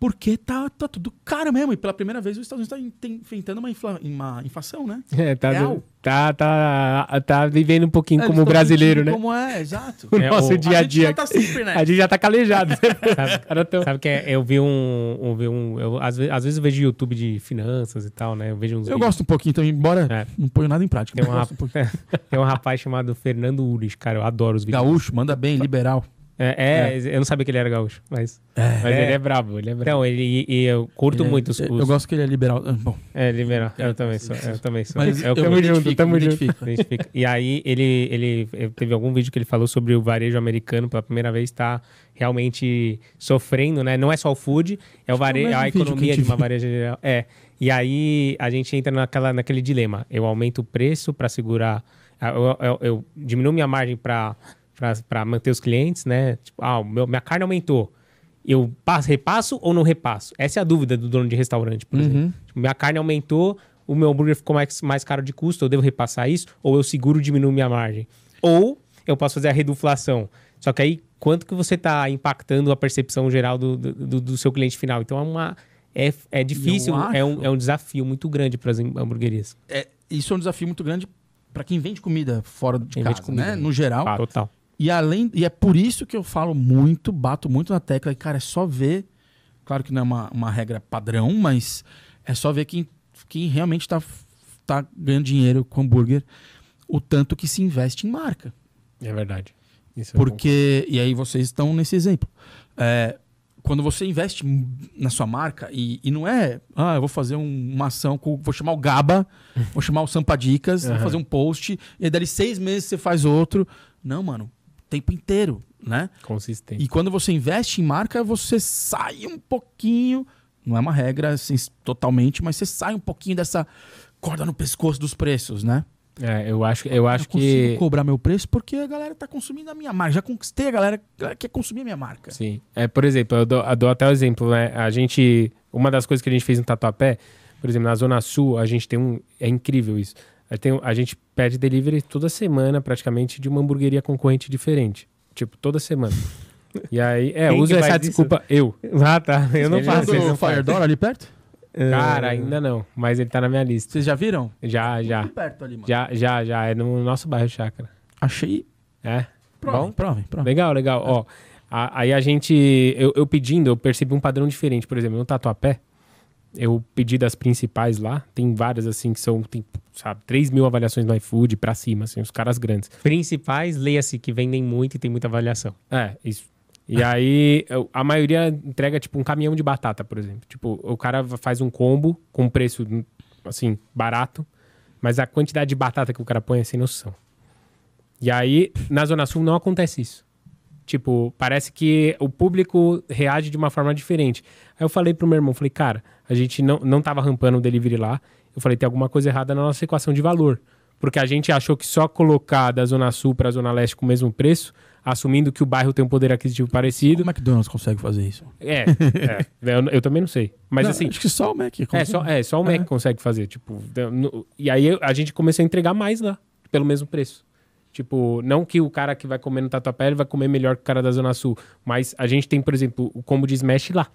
porque tá, tá tudo caro mesmo. E pela primeira vez os Estados Unidos estão enfrentando uma, infla- uma inflação, né? É, tá, Real. tá, tá, tá vivendo um pouquinho É, como brasileiro, né? Como é, exato. O É, nosso o- dia a gente dia. já tá sempre, né? A gente já tá calejado. Sabe, tão- sabe que é- eu vi um. Eu vi um eu, às, vezes, às vezes eu vejo YouTube de finanças e tal, né? Eu vejo uns Eu vídeos. gosto um pouquinho também, embora É. não ponho nada em prática. Tem um, um. Tem um rapaz chamado Fernando Ulrich, cara. Eu adoro os vídeos. Gaúcho, manda bem, liberal. É, é, eu não sabia que ele era gaúcho, mas. Mas É. ele é bravo, ele é bravo. Não, ele. E eu curto Ele é- muito os. eu, os- eu gosto que ele é liberal. Ah, Bom, É, liberal. Eu também sou. Eu também sou. mas É eu, tamo junto, tamo junto. identifico. E aí ele, ele teve algum vídeo que ele falou sobre o varejo americano pela primeira vez está realmente sofrendo, né? Não é só o food, é o é varejo, a economia de uma viu. varejo geral. É. E aí a gente entra naquela, naquele dilema. Eu aumento o preço para segurar, eu, eu, eu diminuo minha margem para para manter os clientes, né? Tipo, ah, meu- minha carne aumentou. Eu passo, repasso ou não repasso? Essa é a dúvida do dono de restaurante, por exemplo. Tipo, minha carne aumentou, o meu hambúrguer ficou mais, mais caro de custo, eu devo repassar isso? Ou eu seguro e diminuo minha margem? Ou eu posso fazer a reduflação. Só que aí, quanto que você está impactando a percepção geral do, do, do- seu cliente final? Então é uma. É, é difícil, acho- é um, é um desafio muito grande para as hamburguerias. É, isso é um desafio muito grande para quem vende comida fora de Quem casa, né? né? No geral. Total. E além e é por isso que eu falo muito, bato muito na tecla. E, cara, é só ver. Claro que não é uma, uma regra padrão, mas é só ver quem, quem realmente tá, tá ganhando dinheiro com hambúrguer, o tanto que se investe em marca. É verdade. Isso é. Porque. E aí vocês estão nesse exemplo. É, quando você investe na sua marca, e, e não é, ah, eu vou fazer um- uma ação com. Vou chamar o Gaba, vou chamar o Sampadicas, vou Aham. fazer um post, e aí dali seis meses você faz outro. Não, mano. Tempo inteiro, né? consistente. E quando você investe em marca, você sai um pouquinho. Não é uma regra assim, totalmente, mas você sai um pouquinho dessa corda no pescoço dos preços, né? É, eu acho, eu acho eu consigo que cobrar meu preço porque a galera tá consumindo a minha marca. Já conquistei a galera, a galera quer consumir a minha marca. Sim. É, por exemplo, eu dou, eu dou até o exemplo, né? A gente. Uma das coisas que a gente fez no Tatuapé, por exemplo, na Zona Sul, a gente tem um. É incrível isso. Um- a gente pede delivery toda semana, praticamente, de uma hamburgueria concorrente diferente. Tipo, toda semana. E aí, é, Quem uso que essa faz isso? desculpa. Eu. Ah, tá. Eu não Ele faço. do não. Fire Door ali perto? Cara, ainda não. Mas ele tá na minha lista. Vocês já viram? Já, já. Bem perto ali, mano. Já, já, já. É no nosso bairro Chácara. Achei. É. Provem, Bom? provem, provem. Legal, legal. Ó, a- aí a gente. Eu, eu pedindo, eu percebi um padrão diferente. Por exemplo, no Tatuapé, eu pedi das principais lá. Tem várias, assim, que são, tem, sabe, 3 mil avaliações no iFood pra cima, assim, os caras grandes. Principais, leia-se que vendem muito e tem muita avaliação. É, isso. E aí, a maioria entrega, tipo, um caminhão de batata, por exemplo. Tipo, o cara faz um combo com um preço, assim, barato, mas a quantidade de batata que o cara põe é sem noção. E aí, na Zona Sul não acontece isso. Tipo, parece que o público reage de uma forma diferente. Aí eu falei pro meu irmão, falei, cara, a gente não, não tava rampando o delivery lá. Eu falei, tem alguma coisa errada na nossa equação de valor. Porque a gente achou que só colocar da Zona Sul pra Zona Leste com o mesmo preço, assumindo que o bairro tem um poder aquisitivo parecido. Como é que o McDonald's consegue fazer isso? É, é. eu, eu também não sei. Mas Não, assim, Acho que só o Mac. é consegue. só, é, só o Mac consegue fazer. Tipo, no- e aí a gente começou a entregar mais lá, pelo mesmo preço. Tipo, não que o cara que vai comer no Tatuapé vai comer melhor que o cara da Zona Sul, mas a gente tem, por exemplo, o combo de Smash lá.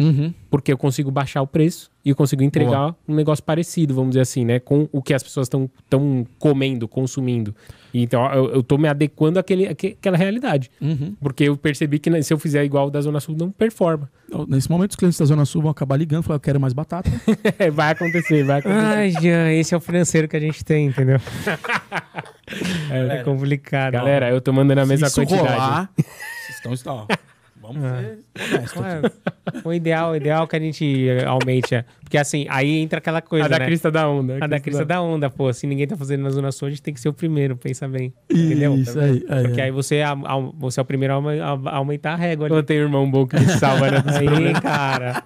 Uhum. Porque eu consigo baixar o preço e eu consigo entregar um negócio parecido, vamos dizer assim, né? Com o que as pessoas estão tão comendo, consumindo. E Então eu, eu tô me adequando àquele, àque- àquela realidade. Uhum. Porque eu percebi que né, se eu fizer igual o da Zona Sul, não performa. Nesse momento, os clientes da Zona Sul vão acabar ligando, falar, eu quero mais batata. vai acontecer, vai acontecer. Ai, Jean, esse é o financeiro que a gente tem, entendeu? É, complicado. Galera, eu tô mandando a mesma Se isso quantidade. rolar, vocês estão... Vamos ver. honesto aqui. É, o ideal, o ideal é que a gente aumente. é- Porque assim, aí entra aquela coisa, A da né? crista da onda. A da crista da onda, pô. Se ninguém tá fazendo na Zona Sul, a gente tem que ser o primeiro, pensa bem. Entendeu? Isso aí. aí, Porque aí. aí você, é a- a- você é o primeiro a aume- a aumentar a régua ali. Eu tenho um irmão bom que me salva, né? Aí, cara.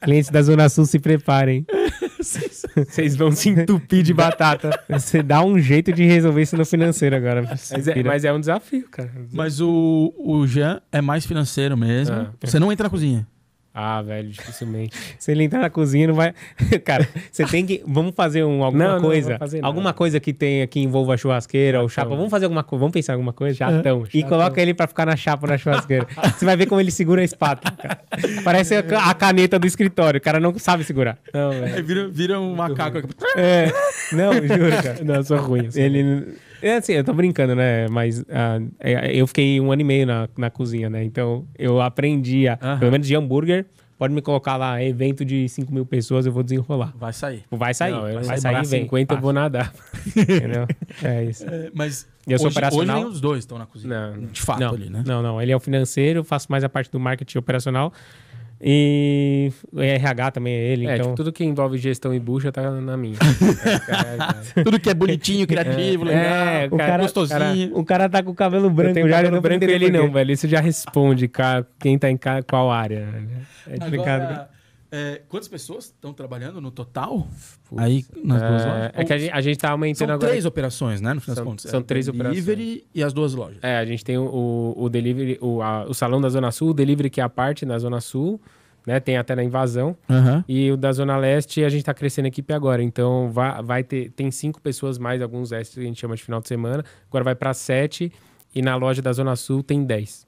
Clientes da Zona Sul se preparem. Vocês vão se entupir de batata. Você dá um jeito de resolver isso no financeiro agora. Mas é, mas é um desafio, cara. Mas o, o Jean é mais financeiro mesmo. Ah. Você não entra na cozinha. Ah, velho, dificilmente. Se ele entrar na cozinha, não vai. Cara, você tem que. Vamos fazer um, alguma Não, não, coisa. nada. alguma coisa que tenha que envolva a churrasqueira ou chapa. Vamos fazer alguma coisa. Vamos pensar em alguma coisa? Chatão, E chatão. coloca ele pra ficar na chapa na churrasqueira. você vai ver como ele segura a espátula. cara. Parece a, a caneta do escritório. O cara não sabe segurar. Não, velho. Aí vira, vira um macaco. aqui. É. Não, juro, cara. Não, eu sou ruim. eu sou Ele. É assim, eu tô brincando, né? Mas ah, é, eu fiquei um ano e meio na, na cozinha, né? Então eu aprendi a. Aham. Pelo menos de hambúrguer, pode me colocar lá, evento de 5 mil pessoas, eu vou desenrolar. Vai sair. Vai sair. Não, eu vai sair e vem. 50 eu vou nadar. Entendeu? É isso. É, mas Eu sou hoje, operacional. hoje nem os dois estão na cozinha. Não, De fato não, ali, né? não, não. Ele é o financeiro, eu faço mais a parte do marketing operacional. E o RH também é ele, É, então. tipo, tudo que envolve gestão e bucha tá na minha. Tudo que é bonitinho, criativo, legal. É, o cara, gostosinho. o cara tá com o cabelo Eu branco tenho já, eu cabelo não branco e ele não, velho. Isso já responde ca- quem tá em qual área. né? É complicado. Agora, é, quantas pessoas estão trabalhando no total? Aí nas duas É, lojas? é que a gente, a gente tá São aumentando agora. três operações, né? No final São- das contas. são É, três Delivery e as duas lojas. É, a gente tem o, o, o delivery, o, a- o salão da Zona Sul, o delivery que é a parte na Zona Sul, né? Tem até na invasão. Aham. E o da Zona Leste a gente tá crescendo a equipe agora. Então vai, vai ter. Tem cinco pessoas mais, alguns extras que a gente chama de final de semana. Agora vai para sete. E na loja da Zona Sul tem dez.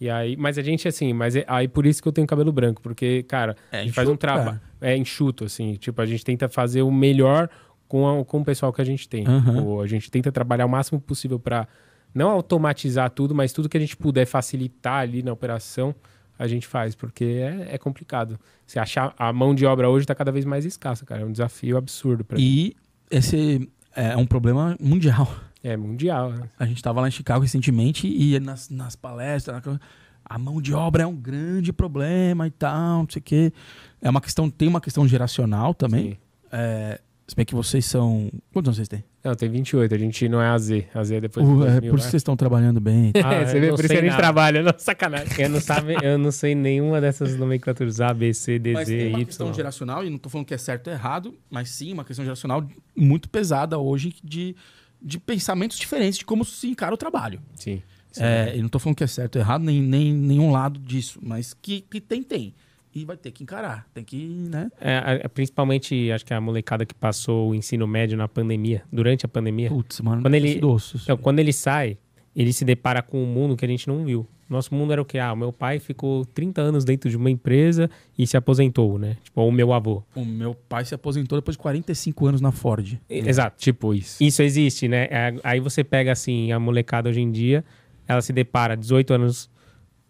E aí, mas a gente, assim, mas é, aí por isso que eu tenho cabelo branco, porque, cara, É a gente faz um enxuto, trabalho. É enxuto, assim. Tipo, a gente tenta fazer o melhor com, a- com o pessoal que a gente tem. Aham. Tipo, a gente tenta trabalhar o máximo possível para não automatizar tudo, mas tudo que a gente puder facilitar ali na operação, a gente faz, porque é, é complicado. Você achar a mão de obra hoje está cada vez mais escassa, cara. É um desafio absurdo para E esse é um problema mundial. É mundial. né? A gente tava lá em Chicago recentemente e nas, nas palestras, na- a mão de obra é um grande problema e tal, não sei o quê. É uma questão, tem uma questão geracional também. Sim. É, se bem que vocês são. Quantos anos vocês têm? Não, tem 28. A gente não é AZ. AZ é depois de Uh, é 2000, por isso que vocês estão trabalhando bem. Ah, É, você vê, por isso que a gente trabalha. Não, sacanagem. Eu não, sabe, eu não sei nenhuma dessas nomenclaturas A, B, C, D, Mas Z, tem uma Y. questão geracional, e não tô falando que é certo ou errado, mas sim uma questão geracional muito pesada hoje de, de pensamentos diferentes de como se encara o trabalho. Sim. É, e não tô falando que é certo ou errado, nem, nem nenhum lado disso, mas que, que tem, tem. E vai ter que encarar, tem que, né? É, é, principalmente, acho que a molecada que passou o ensino médio na pandemia, durante a pandemia. Putz, mano, Quando ele- doces. Então, quando ele sai, ele se depara com um mundo que a gente não viu. Nosso mundo era o quê? Ah, o meu pai ficou 30 anos dentro de uma empresa e se aposentou, né? Tipo, ou o meu avô. O meu pai se aposentou depois de 45 anos na Ford. Exato. Tipo isso. Isso existe, né? É, Aí você pega, assim, a molecada hoje em dia, ela se depara 18 anos,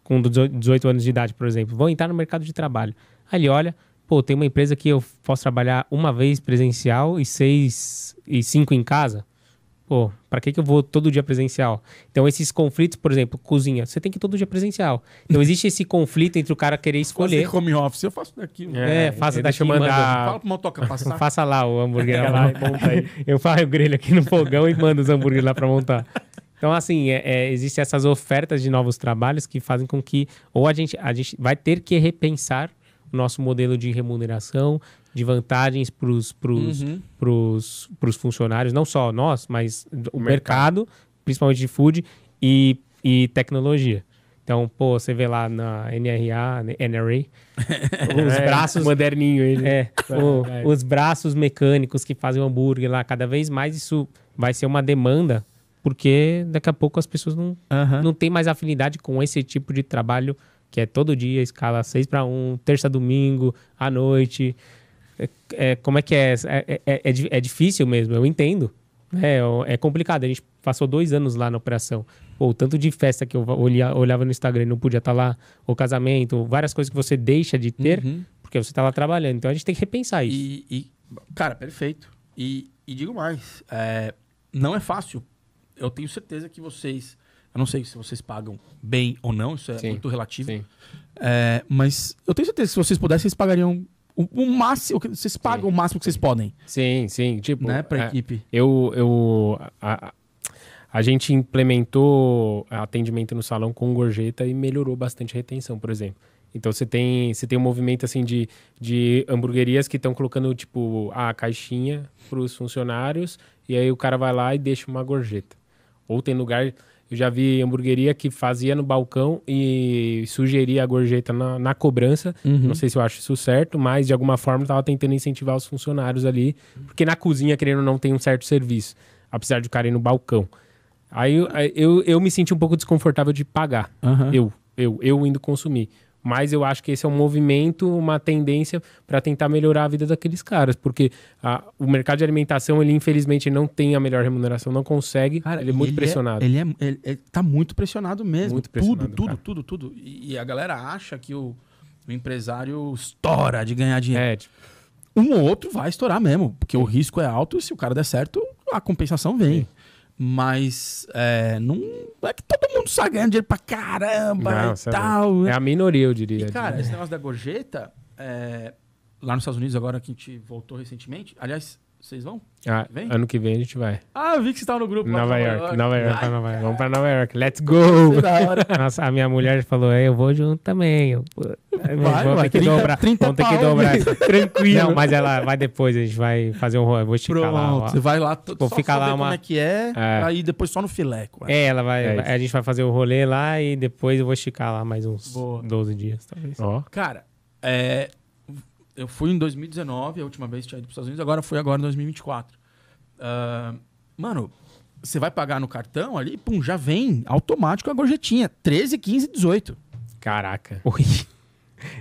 com 18 anos de idade, por exemplo, vão entrar no mercado de trabalho. Aí ele olha, pô, tem uma empresa que eu posso trabalhar uma vez presencial e seis e cinco em casa. Pô, pra que, que eu vou todo dia presencial? Então, esses conflitos, por exemplo, cozinha, você tem que ir todo dia presencial. Então, existe esse conflito entre o cara querer escolher. Fazer home office, eu faço daqui. É, faça deixa eu daqui, manda. mandar. Fala pro motoca passar. Faça lá o hambúrguer lá, monta aí. Eu faço o grelho aqui no fogão e mando os hambúrgueres lá pra montar. Então, assim, é, é, existem essas ofertas de novos trabalhos que fazem com que ou a gente, a gente vai ter que repensar o nosso modelo de remuneração, de vantagens para os Uhum. funcionários, não só nós, mas o mercado, principalmente de food e, e tecnologia. Então, pô, você vê lá na NRA, NRA, os É, braços moderninho ele. é, o- os braços mecânicos que fazem o hambúrguer lá, cada vez mais isso vai ser uma demanda porque daqui a pouco as pessoas não, não têm mais afinidade com esse tipo de trabalho que é todo dia, escala 6 para 1, terça, domingo, à noite. É, é, como é que é? É, é, é é difícil mesmo, eu entendo. É, é complicado. A gente passou dois anos lá na operação. Pô, o tanto de festa que eu olhia- olhava no Instagram e não podia estar lá, o casamento, várias coisas que você deixa de ter Uhum. porque você está lá trabalhando. Então a gente tem que repensar isso. E, e- cara, perfeito. E, e digo mais, não é fácil. Eu tenho certeza que vocês, eu não sei se vocês pagam bem ou não, isso é Sim, muito relativo. É, mas eu tenho certeza que se vocês pudessem, vocês pagariam o, o máximo, vocês pagam o máximo que vocês podem, Sim, sim. Tipo, né, pra é, equipe. eu, eu a, a- a gente implementou atendimento no salão com gorjeta e melhorou bastante a retenção, por exemplo. Então você tem, você tem um movimento assim de, de hamburguerias que estão colocando tipo a caixinha para os funcionários e aí o cara vai lá e deixa uma gorjeta. Ou tem lugar, eu já vi hamburgueria que fazia no balcão e sugeria a gorjeta na, na cobrança. Não sei se eu acho isso certo, mas de alguma forma estava tentando incentivar os funcionários ali, porque na cozinha, querendo ou não, tem um certo serviço, apesar de o cara ir no balcão. Aí eu, eu, eu me senti um pouco desconfortável de pagar. Aham. Eu, eu, eu indo consumir. Mas eu acho que esse é um movimento, uma tendência para tentar melhorar a vida daqueles caras, porque ah, o mercado de alimentação, ele infelizmente não tem a melhor remuneração, não consegue, ele é muito pressionado. ele, é, ele, ele tá muito pressionado mesmo. Muito pressionado, tudo, tudo, cara. tudo, tudo. E, e a galera acha que o, o empresário estoura de ganhar dinheiro. É, tipo, Um ou outro vai estourar mesmo, porque o risco é alto e se o cara der certo, a compensação vem. Mas é, não é que todo mundo sai ganhando dinheiro pra caramba não, e é tal. né? é a minoria, eu diria. E, cara, esse negócio da gorjeta, é, lá nos Estados Unidos, agora que a gente voltou recentemente. Aliás, vocês vão? Ah, Vem? ano que vem a gente vai. Ah, eu vi que você estava no grupo. Nova de York, Nova York, Vai, Nova York. Vamos pra Nova York. Let's go! hora. Nossa, a minha mulher falou, "É, eu vou junto também. Eu, Vai, vamos vai, ter que 30 dobrar. 30 vamos ter que dobrar. essa. Tranquilo. Não, mas ela vai depois, a gente vai fazer um rolê. Vou esticar lá. Pronto, ó. você vai lá, Vou só ficar lá uma- como é que é, É. aí depois só no filé. É, ela vai. É a gente vai fazer o rolê lá e depois eu vou esticar lá mais uns Boa. 12 dias, talvez. Ó, Cara, é, eu fui em 2019, a última vez que tinha ido para os Estados Unidos, agora fui agora em 2024. Ah, mano, você vai pagar no cartão ali, pum, já vem automático a gorjetinha. 13, 15, 18. caraca. Oi.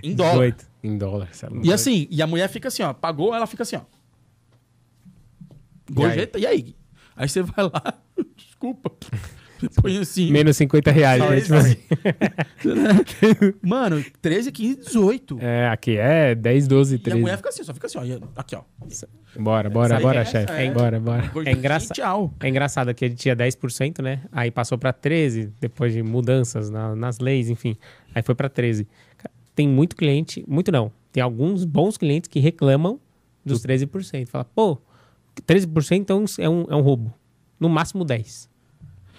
Em dólar. 18. Em dólar. E assim, e a mulher fica assim, ó, pagou, ela fica assim, ó. Gorjeta, e aí? Aí, você vai lá, desculpa. Você põe assim. Menos 50 reais. Só né? Tipo assim. Mano, 13, 15, 18. É, aqui é 10, 12, E a 13. mulher fica assim, só fica assim, ó. e- Aqui, ó. Bora, bora, Essa aí bora, é- chefe. é- Bora, bora. Engraçado. Tchau. É engraçado que ele tinha 10%, né? Aí passou pra 13, depois de mudanças na- nas leis, enfim. Aí foi pra 13. Tem muito cliente, muito não. Tem alguns bons clientes que reclamam dos 13%. Fala, pô, 13% é um, é um, é um roubo. No máximo 10%.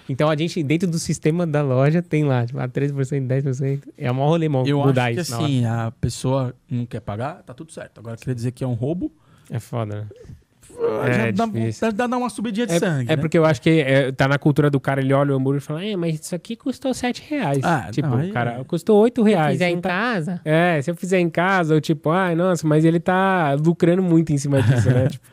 Então a gente, dentro do sistema da loja, tem lá, tipo, ah, 13%, 10%. É uma rolê mó Eu mudar acho que assim, a pessoa não quer pagar, tá tudo certo. Agora, querer dizer que é um roubo, É foda, né? É, já dá, dá, dá uma subidinha de É, sangue. é né? porque eu acho que é, tá na cultura do cara, ele olha o hambúrguer e fala, é, mas isso aqui custou 7 reais. Ah, tipo, não, aí o cara, é. custou 8 reais. quiser Você em não tá- casa, É, se eu fizer em casa, eu tipo, ai, nossa, mas ele tá lucrando muito em cima disso, né? Tipo,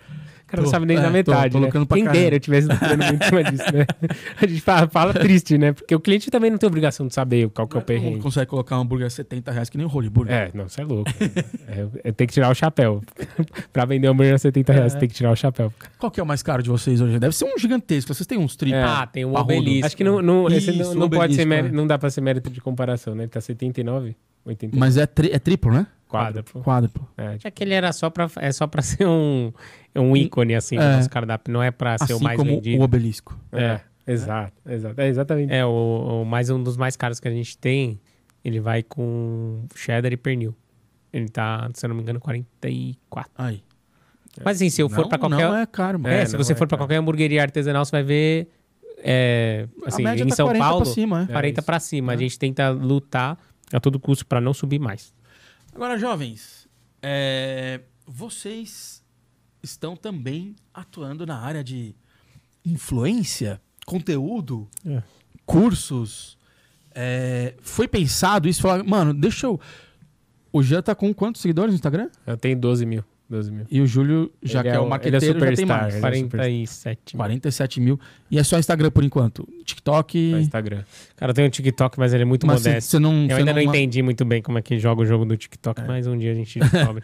cara não Tô, sabe nem é, da tô- metade, tô né? lucrando pra Quem caramba. dera eu tivesse lucrando muito em cima disso, né? A gente fala, fala triste, né? Porque o cliente também não tem obrigação de saber qual que é o perrengue. consegue colocar um hambúrguer a 70 reais que nem o Holy Burger. É, não, você é louco. é, é, tem que tirar o chapéu. pra vender um hambúrguer a 70 reais, você tem que tirar o chapéu. Qual que é o mais caro de vocês hoje? Deve ser um gigantesco. Vocês têm uns triplos. É. Ah, tem Parrudo. obelisco. Acho que não, não, esse Isso, não, não pode ser mérito, é. não dá pra ser mérito de comparação, né? Ele tá 79, 89. Mas é, tri- é triplo, né? Quádruplo. Quádruplo. É, tipo, É que ele era só pra, é só pra ser um, um ícone, assim, do É. nosso cardápio. Não é pra ser Assim o mais como vendido. o obelisco. é, exato, exato. É exatamente. É, o, o mais um dos mais caros que a gente tem, ele vai com cheddar e pernil. Ele tá, se eu não me engano, 44. Aí. Mas assim, se eu for não, pra qualquer... Não é caro, mano. É, É, se você é for pra caro. qualquer hamburgueria artesanal, você vai ver, é, assim, a média em tá São 40 Paulo, pra cima, é. 40 isso. pra cima. A É. gente tenta lutar a todo custo pra não subir mais. Agora, jovens, é, vocês estão também atuando na área de influência, conteúdo, É. cursos. É, foi pensado isso? Falar, mano, deixa eu. O Jean tá com quantos seguidores no Instagram? Eu tenho 12 mil. 12 mil. E o Júlio, já Ele que é, é o marqueteiro, ele é já tem superstar, mais. ele é 47. 47 mil. E é só Instagram por enquanto. TikTok. No Instagram. Cara, eu tenho um TikTok, mas ele é muito mas modesto. você não. Eu ainda não, não- entendi muito bem como é que joga o jogo do TikTok, mas um dia a gente descobre.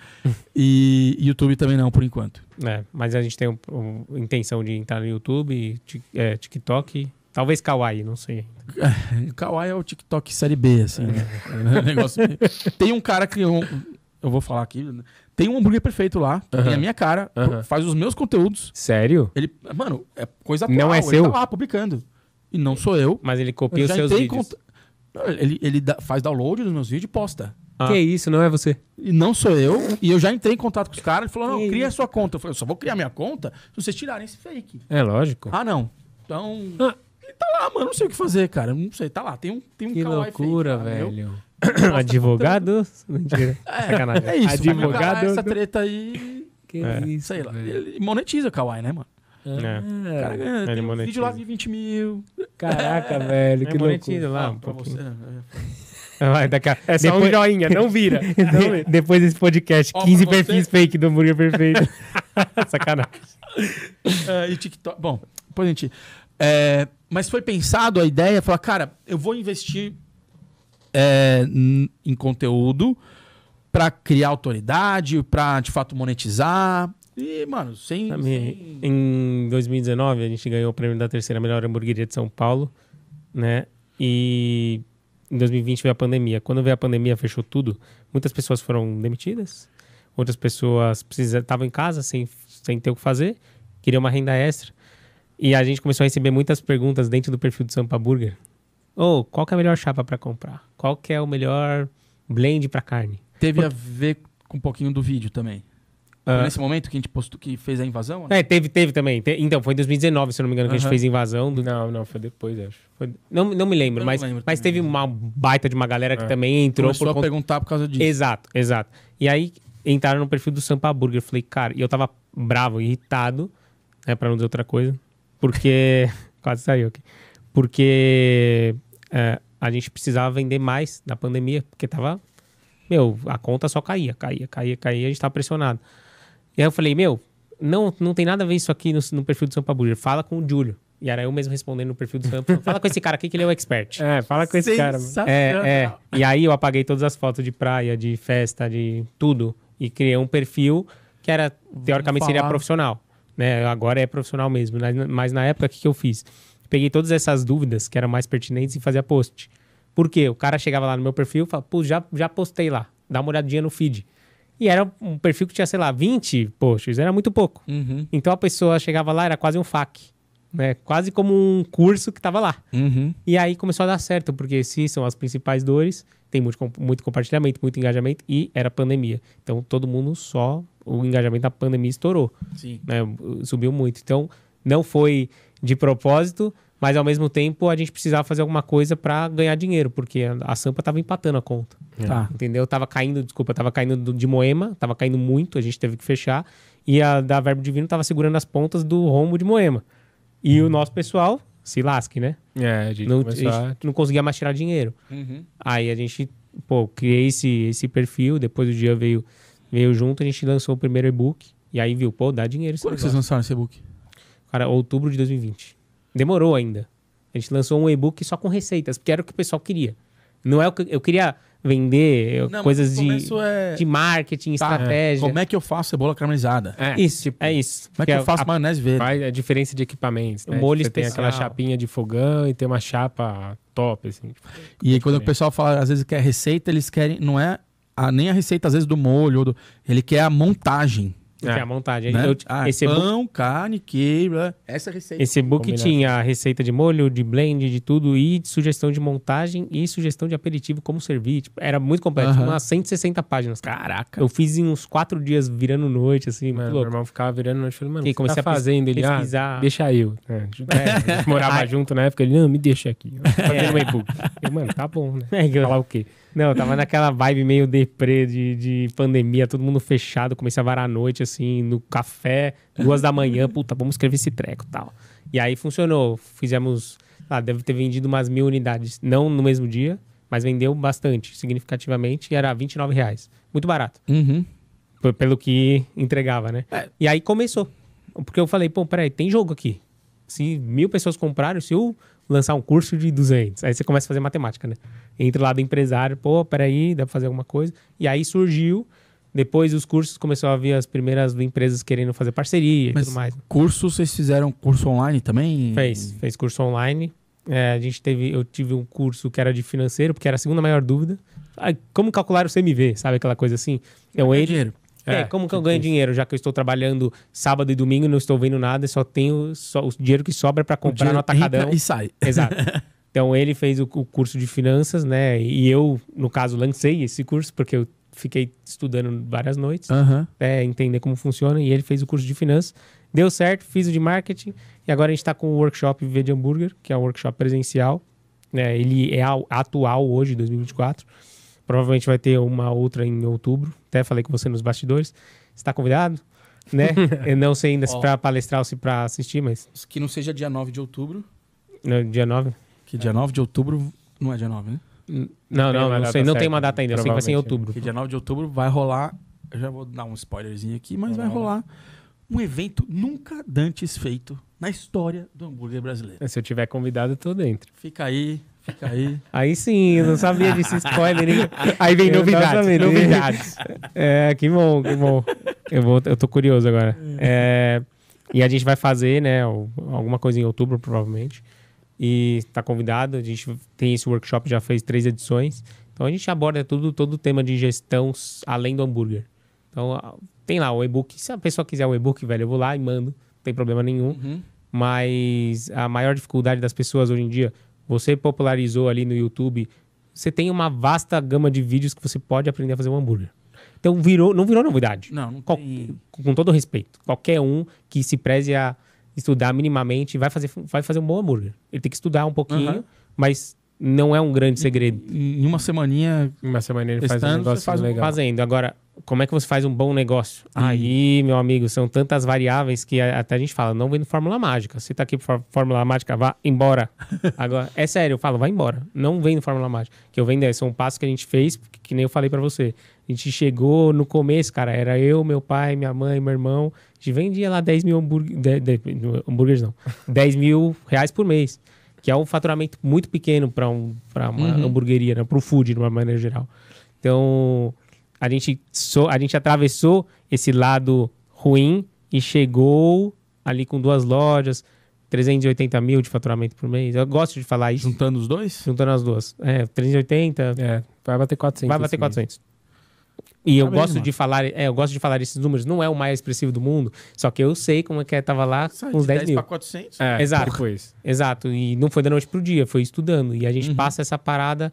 E YouTube também não, por enquanto. É, mas a gente tem um, um- intenção de entrar no YouTube, é, TikTok, talvez Kawaii, não sei. Kawaii é o TikTok série B, assim. né? É um negócio- Tem um cara que eu, eu vou falar aqui. Tem um hambúrguer perfeito lá, que tem a minha cara, Aham. faz os meus conteúdos. Sério? Ele, mano, é coisa Não atual, é ele seu? tá lá publicando. E não sou eu. Mas ele copia os seus vídeos. Não, Ele, ele dá- faz download dos meus vídeos e posta. Ah. Que isso, não é você? E não sou eu. E eu já entrei em contato com os caras. Ele falou: não, cria a sua conta. Eu falei: eu só vou criar minha conta se vocês tirarem esse fake. É lógico. Ah, não. Então. Ah. Ele tá lá, mano. Não sei o que fazer, cara. Não sei. Tá lá. Tem um, tem um que fake loucura, meu. velho. Advogado? Mentira. Sacanagem. É isso. Advogado Advogado. Essa treta aí. Que É. isso, Sei lá. velho. Ele monetiza o kawaii, né, mano? É. Cara ganha. Ele um vídeo lá de 20 mil. Caraca, velho, É que monetiza loucura. lá, Ah, um pra pouquinho. você. né? Vai, daqui a... É só um joinha, não vira. De- Depois desse podcast, Ó, 15 pra você- perfis fake do hambúrguer perfeito. Sacanagem. É, e TikTok. Bom, depois a gente. é, mas foi pensado a ideia, falar, cara, eu vou investir é, em conteúdo pra criar autoridade, pra de fato monetizar. E, mano, sem. sem- Em 2019, a gente ganhou o prêmio da terceira melhor hamburgueria de São Paulo, né? E em 2020 veio a pandemia. Quando veio a pandemia, fechou tudo. Muitas pessoas foram demitidas. Outras pessoas estavam em casa sem, sem ter o que fazer, queriam uma renda extra. E a gente começou a receber muitas perguntas dentro do perfil do Sampa Burger. Ô, qual que é a melhor chapa para comprar? Qual que é o melhor blend para carne? Teve a ver com um pouquinho do vídeo também. Foi Ah. nesse momento que a gente postou, que fez a invasão? né? É, teve, teve também. Te- então, foi em 2019, se eu não me engano, que a gente fez invasão do, Não, não, foi depois, acho. Foi- Não, não me lembro, Eu mas, lembro mas teve uma baita de uma galera que É. também entrou Começou por a conta... perguntar por causa disso. Exato, exato. E aí entraram no perfil do Sampa Burger. Eu falei, cara, e eu tava bravo, irritado, né, pra não dizer outra coisa, porque... Quase saiu aqui. Porque é, a gente precisava vender mais na pandemia, porque tava... Meu, a conta só caía, caía, caía, caía, a gente tava pressionado. E aí eu falei, meu, não, não tem nada a ver isso aqui no, no perfil do Sampa Burger. Fala com o Júlio. E era eu mesmo respondendo no perfil do Sampa. Fala com esse cara aqui que ele é o expert. É, fala com esse cara. mano. É, é. E aí eu apaguei todas as fotos de praia, de festa, de tudo. E criei um perfil que era, teoricamente, seria profissional. Né? Agora é profissional mesmo. Mas na época, o que, que eu fiz? Peguei todas essas dúvidas que eram mais pertinentes e fazia post. Por quê? O cara chegava lá no meu perfil e falava, pô, já, já postei lá. Dá uma olhadinha no feed. E era um perfil que tinha, sei lá, 20 posts. Era muito pouco. Uhum. Então a pessoa chegava lá, era quase um FAQ. Né? Quase como um curso que tava lá. Uhum. E aí começou a dar certo, porque se são as principais dores, tem muito, muito compartilhamento, muito engajamento e era pandemia. Então todo mundo só. O engajamento da pandemia estourou, Sim. né? Subiu muito. Então não foi de propósito, mas ao mesmo tempo a gente precisava fazer alguma coisa para ganhar dinheiro, porque a, Sampa tava empatando a conta. Tá. Entendeu? Tava caindo, desculpa, tava caindo do- de Moema, tava caindo muito, a gente teve que fechar. E a da Verbo Divino tava segurando as pontas do rombo de Moema. E o nosso pessoal se lasque, né? É, a gente Não, a gente não conseguia mais tirar dinheiro. Uhum. Aí a gente, pô, criei esse, esse perfil, depois o dia veio, veio junto, a gente lançou o primeiro e-book. E aí viu, pô, dá dinheiro Quando que vocês lançaram esse e-book? Cara, outubro de 2020. Demorou ainda. A gente lançou um e-book só com receitas, porque era o que o pessoal queria. Não é o que eu queria vender eu- Não, coisas de, é- de marketing, Tá, estratégia. Como é que eu faço cebola caramelizada? É, Isso, tipo, é isso. Como é que Porque eu faço a- maionese verde? faz a diferença de equipamentos, né? O molho Você tem aquela chapinha de fogão e tem uma chapa top, assim. tipo, E aí quando o pessoal fala, às vezes quer receita, eles querem, não é a- nem a receita às vezes do molho, ou do- ele quer a montagem. Que é a montagem. Né? Eu- Ah, esse pão, carne, queijo, essa é a receita. Esse Combinação. tinha a receita de molho, de blend, de tudo, e de sugestão de montagem e sugestão de aperitivo, como servir. Tipo, era muito completo, Aham. tinha umas 160 páginas. Caraca. Eu fiz em uns quatro dias virando noite, assim, Mano, muito meu irmão ficava virando noite falei, mano, E você comecei tá a fazendo? Ele, ah, pesquisar. deixa eu. É, a gente morava junto na época, ele, não, me deixa aqui. Fazendo um e-book. Eu, mano, tá bom, né? É Falar o quê? Não, eu tava naquela vibe meio deprê de, de pandemia, todo mundo fechado, comecei a varar a noite, assim, no café, duas da manhã, puta, vamos escrever esse treco e tal. E aí funcionou, fizemos, ah, deve ter vendido umas mil unidades, não no mesmo dia, mas vendeu bastante, significativamente, e era 29 reais. Muito barato. Uhum. Pelo que entregava, né? É. E aí começou. Porque eu falei, pô, peraí, tem jogo aqui. Se mil pessoas compraram, se eu lançar um curso de 200, aí você começa a fazer matemática, né? Entra lá do empresário, pô, peraí, dá pra fazer alguma coisa. E aí surgiu, depois dos cursos, começou a vir as primeiras empresas querendo fazer parceria e Mas tudo mais. curso, vocês fizeram curso online também? Fez, fez curso online. É, a gente teve, eu tive um curso que era de financeiro, porque era a segunda maior dúvida. Como calcular o CMV, sabe aquela coisa assim? Eu É ele, dinheiro. É, como que eu ganho dinheiro, já que eu estou trabalhando sábado e domingo não estou vendo nada, só tenho só o dinheiro que sobra para comprar dinheiro no atacadão. E sai. Exato. Então ele fez o, o curso de finanças, né? E eu, no caso, lancei esse curso porque eu fiquei estudando várias noites Aham. até entender como funciona. E ele fez o curso de finanças. Deu certo, fiz o de marketing. E agora a gente está com o workshop Viver de Hambúrguer, que é um workshop presencial. né? ele é atual hoje, 2024. Provavelmente vai ter uma outra em outubro. Até falei com você nos bastidores. Está convidado, né? Eu não sei ainda se para palestrar ou se para assistir, mas Que não seja dia 9 de outubro. no dia 9. Que dia 9 de outubro não é dia 9, né? Não, não, não data sei. Não tem uma data ainda. Eu sei que vai ser em outubro. Porque dia 9 de outubro vai rolar. Eu já vou dar um spoilerzinho aqui, mas vai rolar um evento nunca dantes feito na história do hambúrguer brasileiro. Se eu tiver convidado, eu tô dentro. Fica aí, fica aí. Aí sim, eu não sabia desse spoiler. hein? Aí vem novidades, novidades. É, que bom, que bom. Eu, vou, eu tô curioso agora. É, e a gente vai fazer, né, alguma coisa em outubro, provavelmente. E tá convidado, a gente tem esse workshop, já fez três edições. Então a gente aborda tudo, todo o tema de gestão além do hambúrguer. Então tem lá o e-book. Se a pessoa quiser o e-book, velho, eu vou lá e mando. Não tem problema nenhum Uhum. mas a maior dificuldade das pessoas hoje em dia, você popularizou ali no YouTube, você tem uma vasta gama de vídeos que você pode aprender a fazer um hambúrguer. Então virou, não virou novidade. Não, não tem. com todo respeito, qualquer um que se preze a estudar minimamente vai fazer, vai fazer um bom hambúrguer. Ele tem que estudar um pouquinho, Aham. mas não é um grande segredo. Em uma semaninha. Uma semana ele faz um negócio faz um- legal. Fazendo. Agora, como é que você faz um bom negócio? Aí, meu amigo, são tantas variáveis que até a gente fala, não vem fórmula mágica. Você tá aqui por fór- fórmula mágica, vá embora. Agora, é sério, eu falo, vai embora. Não vem no fórmula mágica. Que eu venho, são passos que a gente fez, que, que nem eu falei pra você. A gente chegou no começo, cara, era eu, meu pai, minha mãe, meu irmão. A gente vendia lá 10 mil hambúrguer, de, de- no- hambúrgueres, não. 10 mil reais por mês. Que é um faturamento muito pequeno para um, pra uma Uhum. hamburgueria, né? para o food, de uma maneira geral. Então, a gente, so- a gente atravessou esse lado ruim e chegou ali com duas lojas, 380 mil de faturamento por mês. Eu gosto de falar isso, Juntando os dois? juntando as duas. É, 380, É, vai bater 400. vai bater esse mês. 400. E eu gosto de falar, é, eu gosto de falar esses números. Não é o mais expressivo do mundo, só que eu sei como é que é, tava lá Sai com uns de 10 mil. para 400. É, Exato. isso. Exato, e não foi da noite pro dia, foi estudando. E a gente Uhum. passa essa parada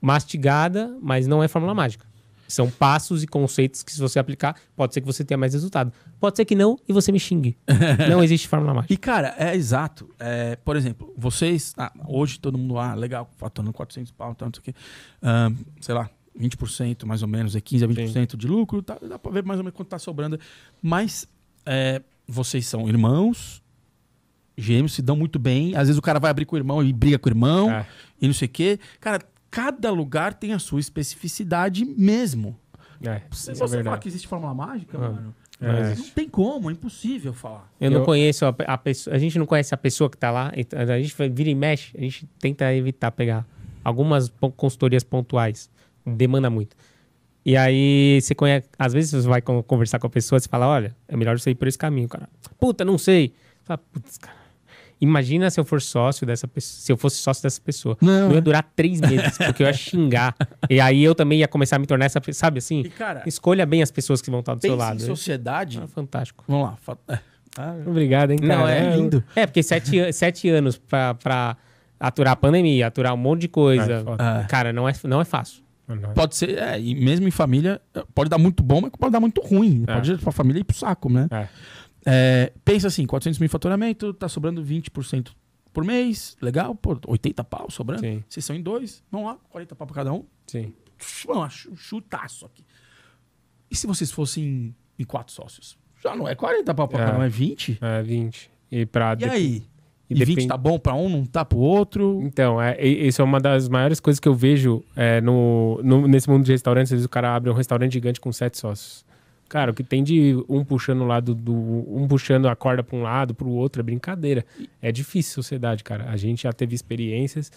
mastigada, mas não é fórmula mágica. São passos e conceitos que, se você aplicar, pode ser que você tenha mais resultado. Pode ser que não e você me xingue. não existe fórmula mágica. E, cara, é exato. É, por exemplo, vocês. ah, hoje todo mundo, ah, legal, faturando 400 pau, tanto aqui. sei lá, 20% mais ou menos, é 15 a 20% de lucro, tá, dá pra ver mais ou menos quanto tá sobrando. Mas é, vocês são irmãos, gêmeos, se dão muito bem. Às vezes o cara vai abrir com o irmão e briga com o irmão É. e não sei o quê. Cara, cada lugar tem a sua especificidade mesmo. É, Se é você falar verdade. que existe fórmula mágica, Ah. mano, É. não tem como, é impossível falar. Eu, não Eu- conheço a, a pessoa, a gente não conhece a pessoa que tá lá, então a gente vira e mexe, a gente tenta evitar pegar algumas consultorias pontuais, demanda muito. E aí você conhece, às vezes você vai con- conversar com a pessoa, você fala, olha, é melhor você ir por esse caminho, cara. Puta, não sei. Você Fala, putz, cara. Imagina se eu for sócio dessa pessoa, se eu fosse sócio dessa pessoa. Não, Não ia é. durar três meses, porque eu ia xingar. e aí eu também ia começar a me tornar essa pessoa, sabe assim? E, cara, Escolha bem as pessoas que vão estar do seu pensa em lado. sociedade. É fantástico. Vamos lá. fa- é. Ah, Obrigado, hein, cara. Não, é lindo. É, porque sete, an- sete anos pra, pra aturar a pandemia, aturar um monte de coisa. É. Ah. cara, não é, não é fácil. Não, Pode ser, é, e mesmo em família, pode dar muito bom, mas pode dar muito ruim. É. Pode ir pra família ir pro saco, né? É. É, pensa assim, 400 mil faturamento, tá sobrando 20% por mês, legal, pô, 80 pau sobrando. Sim. Vocês são em dois, vamos lá, 40 pau pra cada um. Sim. Vamos lá, chu- chutaço aqui. E se vocês fossem em, em quatro sócios? Já não é 40 pau pra É. cada um, é 20? É, 20. E pra... E aí? E E, 20 depende- tá bom pra um, não tá pro outro? Então, é, isso é uma das maiores coisas que eu vejo é, no, no- nesse mundo de restaurantes. Às vezes o cara abre um restaurante gigante com sete sócios. Cara, o que tem de um puxando o lado do. um puxando a corda pra um lado, pro outro, é brincadeira. É difícil sociedade, cara. A gente já teve experiências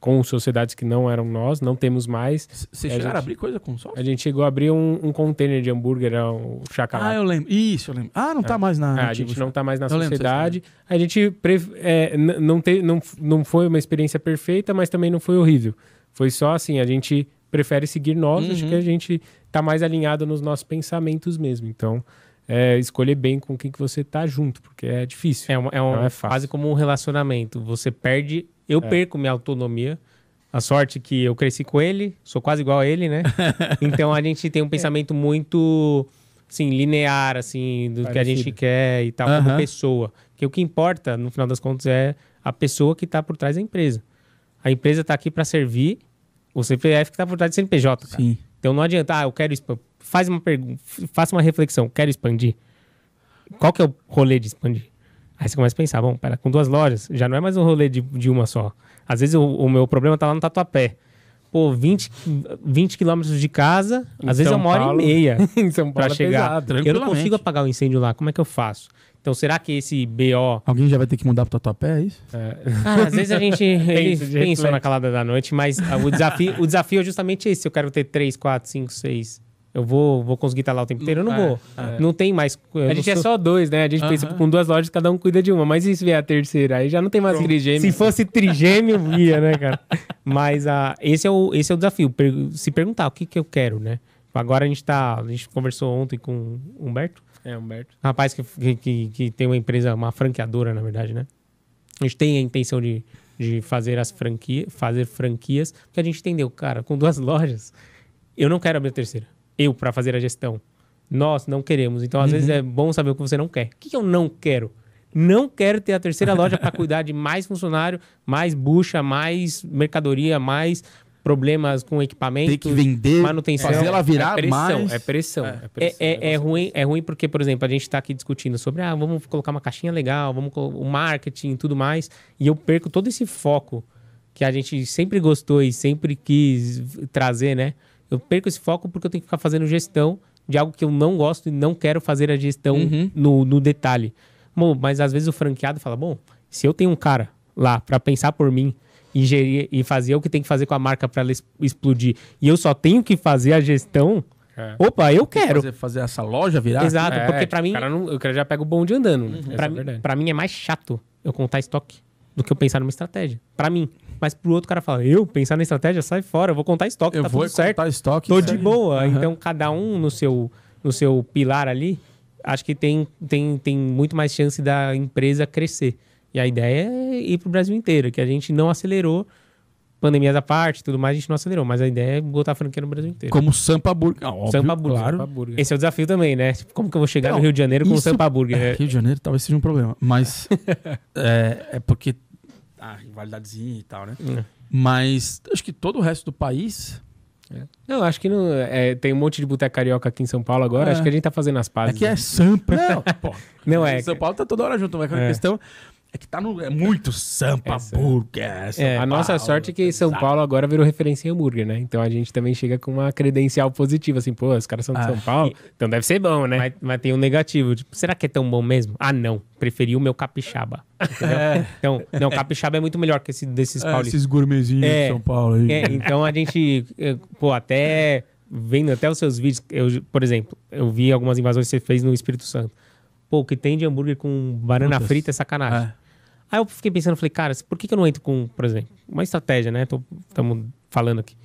com sociedades que não eram nós, não temos mais. Vocês É, chegaram a gente- abrir coisa com sócio? A gente chegou a abrir um, um container de hambúrguer, era um Ah, chacalá. eu lembro. Isso, eu lembro. Ah, não tá mais na. É, a gente não tá mais na Eu sociedade. A gente é, não, te, não, não foi uma experiência perfeita, mas também não foi horrível. Foi só assim, a gente prefere seguir nós, acho Uhum. que a gente tá mais alinhado nos nossos pensamentos mesmo. Então, é, escolher bem com quem que você tá junto, porque é difícil. É, uma, é, uma- é fácil. quase como um relacionamento. Você perde. Eu É. perco minha autonomia. A sorte que eu cresci com ele, sou quase igual a ele, né? então a gente tem um pensamento muito assim, linear, assim, do que a gente Parecido. quer e tal, como pessoa. Porque o que importa, no final das contas, é a pessoa que tá por trás da empresa. A empresa tá aqui para servir o CPF que tá por trás do CNPJ. Cara. Sim. Então não adianta, ah, eu quero expandir. Faz uma pergunta, faça uma reflexão, quero expandir. Qual que é o rolê de expandir? Aí você começa a pensar, bom, pera, com duas lojas, já não é mais um rolê de, de uma só. Às vezes o, o meu problema tá lá no Tatuapé. Pô, 20, 20 quilômetros de casa, Em às vezes é São uma hora Paulo. e meia em São pra Paulo é chegar. pesado. Eu não consigo apagar o incêndio lá, como é que eu faço? Então será que esse BO Alguém já vai ter que mudar pro Tatuapé, é isso? É. Cara, às vezes a gente Pensa na calada da noite, mas ah, o desafio, o desafio é justamente esse. Se eu quero ter 3, 4, 5, 6, eu vou, vou conseguir estar lá o tempo inteiro? Eu não É, vou. é. Não tem mais. A gente é sou- só dois, né? A gente pensa Aham. com duas lojas, cada um cuida de uma. Mas e se vier a terceira? Aí já não tem mais trigêmeo. Se fosse trigêmeo, ia, né, cara? Mas ah, esse, é o, esse é o desafio. per- se perguntar o que, que eu quero, né? Agora a gente tá. A gente conversou ontem com o Humberto. É, Humberto. Um rapaz que, que, que, que tem uma empresa, uma franqueadora, na verdade, né? A gente tem a intenção de, de fazer as franquias, fazer franquias, porque a gente entendeu, cara, com duas lojas, eu não quero abrir a terceira. Eu, para fazer a gestão. Nós não queremos. Então, às vezes, é bom saber o que você não quer. O que, que eu não quero? Não quero ter a terceira loja para cuidar de mais funcionário, mais bucha, mais mercadoria, mais problemas com equipamento, Tem que vender, manutenção. fazer ela virar é pressão, mais. é pressão. É, É, pressão. é, é ruim, é ruim porque, por exemplo, a gente está aqui discutindo sobre ah, vamos colocar uma caixinha legal, vamos o marketing e tudo mais, e eu perco todo esse foco que a gente sempre gostou e sempre quis trazer, né? Eu perco esse foco porque eu tenho que ficar fazendo gestão de algo que eu não gosto e não quero fazer a gestão Uhum. no, no detalhe. Bom, mas às vezes o franqueado fala: bom, se eu tenho um cara lá para pensar por mim e, gerir, e fazer o que tem que fazer com a marca para ela explodir, e eu só tenho que fazer a gestão, É. opa, eu quero. Fazer, fazer essa loja virar. Exato, É, porque pra mim, O cara, não, o cara já pega o bonde andando, né? Essa pra, é mim- mim é mais chato eu contar estoque do que eu pensar numa estratégia. Pra mim. Mas pro outro cara fala, eu pensar na estratégia, sai fora, eu vou contar estoque, Eu tá vou tudo certo. contar estoque. Tô de boa. Aham. Então, cada um no seu, no seu pilar ali, acho que tem, tem, tem muito mais chance da empresa crescer. E a ideia é ir pro Brasil inteiro, que a gente não acelerou, pandemias à parte tudo mais, a gente não acelerou. Mas a ideia é botar a franquia no Brasil inteiro. Como Sampa Burger. Ah, óbvio, Sampa Burger. Claro. Sampa Burger. Esse é o desafio também, né? Como que eu vou chegar Não, no Rio de Janeiro com isso- Sampa Burger? É, Rio de Janeiro talvez seja um problema. Mas é, é porque. Ah, rivalidadezinha e tal, né? É. Mas acho que todo o resto do país. Não, acho que não, é, tem um monte de boteca carioca aqui em São Paulo agora. É. Acho que a gente tá fazendo as É pazes. que é né? Sampa. Não, pô. Não é. São Paulo tá toda hora junto, mas a É. questão é que tá no. É muito Sampa É, Sampa. Burger. São É, A nossa Paulo, sorte é que São exato. Paulo agora virou referência em hambúrguer, né? Então a gente também chega com uma credencial positiva, assim, pô, os caras são de Ah, São Paulo, então deve ser bom, né? Mas, mas tem um negativo. Tipo, será que é tão bom mesmo? Ah, não. Preferi o meu capixaba. Entendeu? Então, não, capixaba é muito melhor que esse desses É, paulistas. esses gourmetzinhos É. de São Paulo aí. É, então a gente, eh, pô, até vendo até os seus vídeos, eu, por exemplo, eu vi algumas invasões que você fez no Espírito Santo. Pô, o que tem de hambúrguer com banana Putas. frita é sacanagem. É. Aí eu fiquei pensando, falei, cara, por que, que eu não entro com, por exemplo, uma estratégia, né? Estamos falando aqui.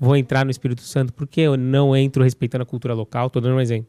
Vou entrar no Espírito Santo, por que eu não entro respeitando a cultura local? Tô dando um exemplo.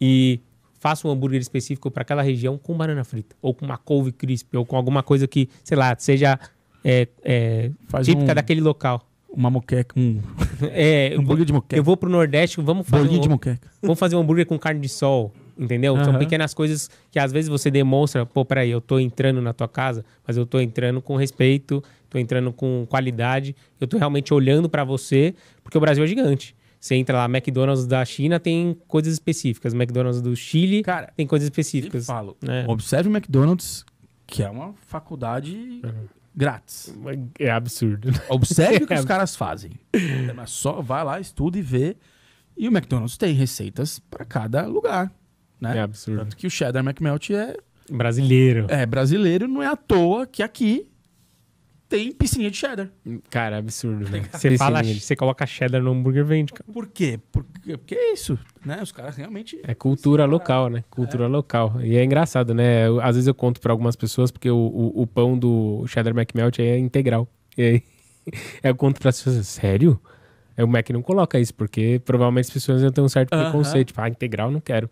E faço um hambúrguer específico para aquela região com banana frita, ou com uma couve crisp, ou com alguma coisa que, sei lá, seja é, é, típica um- daquele local. Uma moqueca, um É, hambúrguer de moqueca. eu vou pro Nordeste, vamos fazer, Bolinho um, de moqueca. vamos fazer um hambúrguer com carne de sol, entendeu? São Aham. pequenas coisas que às vezes você demonstra, pô, peraí, eu tô entrando na tua casa, mas eu tô entrando com respeito, tô entrando com qualidade, eu tô realmente olhando pra você, porque o Brasil é gigante. Você entra lá, McDonald's da China tem coisas específicas, McDonald's do Chile Cara, tem coisas específicas. falo. É. Observe o McDonald's, que é uma faculdade grátis. É absurdo. Observe o que os caras fazem. Mas só vai lá, estuda e vê. E o McDonald's tem receitas para cada lugar, né? É absurdo. Tanto que o cheddar McMelt é, Brasileiro. é brasileiro, não é à toa que aqui tem piscininha de cheddar. Cara, absurdo. velho. Você fala, você coloca cheddar no hambúrguer, vende, cara. Por quê? Porque, porque é isso, né? Os caras realmente... É cultura local, né? Cultura local. E é engraçado, né? Eu- às vezes eu conto pra algumas pessoas porque o, o, o pão do cheddar McMelt é integral. E aí eu conto pras pessoas, sério? Aí o Mac não coloca isso, porque provavelmente as pessoas iam ter um certo Aham. preconceito. Tipo, ah, integral não quero.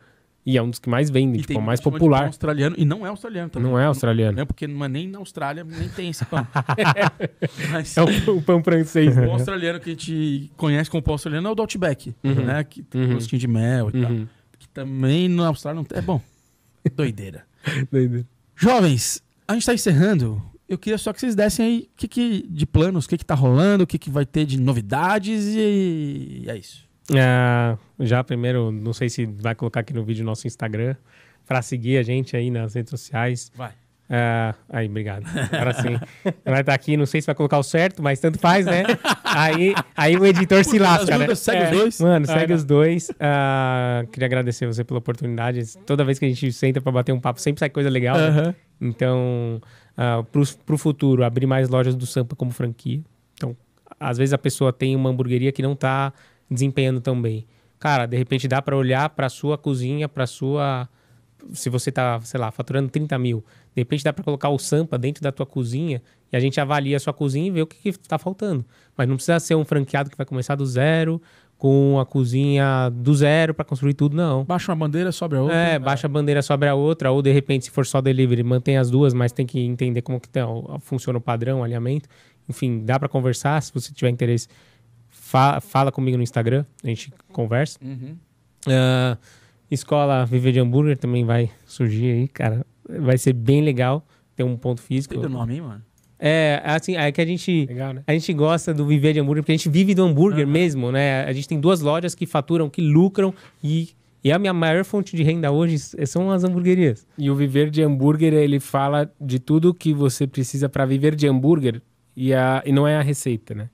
E é um dos que mais vendem, E tipo, mais popular. australiano, e não é australiano também. Não é australiano. Não é porque não é nem na Austrália, nem tem esse pão. Mas É o, o pão francês, o né? pão australiano que a gente conhece como pão australiano é o do Outback, né? Que tem Uhum. gostinho de mel e tal. Uhum. Que também na Austrália não tem. É bom. Doideira. Doido. Jovens, a gente tá encerrando. Eu queria só que vocês dessem aí que, que de planos, o que, que tá rolando, o que, que vai ter de novidades e é isso. Ah, já primeiro, não sei se vai colocar aqui no vídeo nosso Instagram, pra seguir a gente aí nas redes sociais. Vai. Ah, aí, obrigado. Agora sim. Vai estar aqui, não sei se vai colocar o certo, mas tanto faz, né? Aí, aí o editor se lasca, né? Segue os É. dois. Mano, segue os dois. Ah, queria agradecer você pela oportunidade. Toda vez que a gente senta pra bater um papo, sempre sai coisa legal. né? Aham. Então, ah, pro, pro futuro, abrir mais lojas do Sampa como franquia. Então, às vezes a pessoa tem uma hamburgueria que não tá desempenhando tão bem. Cara, de repente dá para olhar para sua cozinha, para sua. Se você tá, sei lá, faturando 30 mil, de repente dá para colocar o Sampa dentro da tua cozinha e a gente avalia a sua cozinha e vê o que, que tá faltando. Mas não precisa ser um franqueado que vai começar do zero, com a cozinha do zero para construir tudo, não. Baixa uma bandeira, sobe a outra. É, baixa a bandeira sobre a outra, ou de repente, se for só delivery, mantém as duas, mas tem que entender como que tá, funciona o padrão, o alinhamento. Enfim, dá para conversar. Se você tiver interesse, fa- fala comigo no Instagram, a gente conversa. Uhum. Ah, escola Viver de Hambúrguer também vai surgir aí, cara. Vai ser bem legal ter um ponto físico. Tem o nome aí, mano? É, assim, é que a gente. Legal, né? A gente gosta do viver de hambúrguer porque a gente vive do hambúrguer Aham. mesmo, né? A gente tem duas lojas que faturam, que lucram e, e a minha maior fonte de renda hoje são as hamburguerias. E o Viver de Hambúrguer, ele fala de tudo que você precisa para viver de hambúrguer e, a, e não é a receita, né?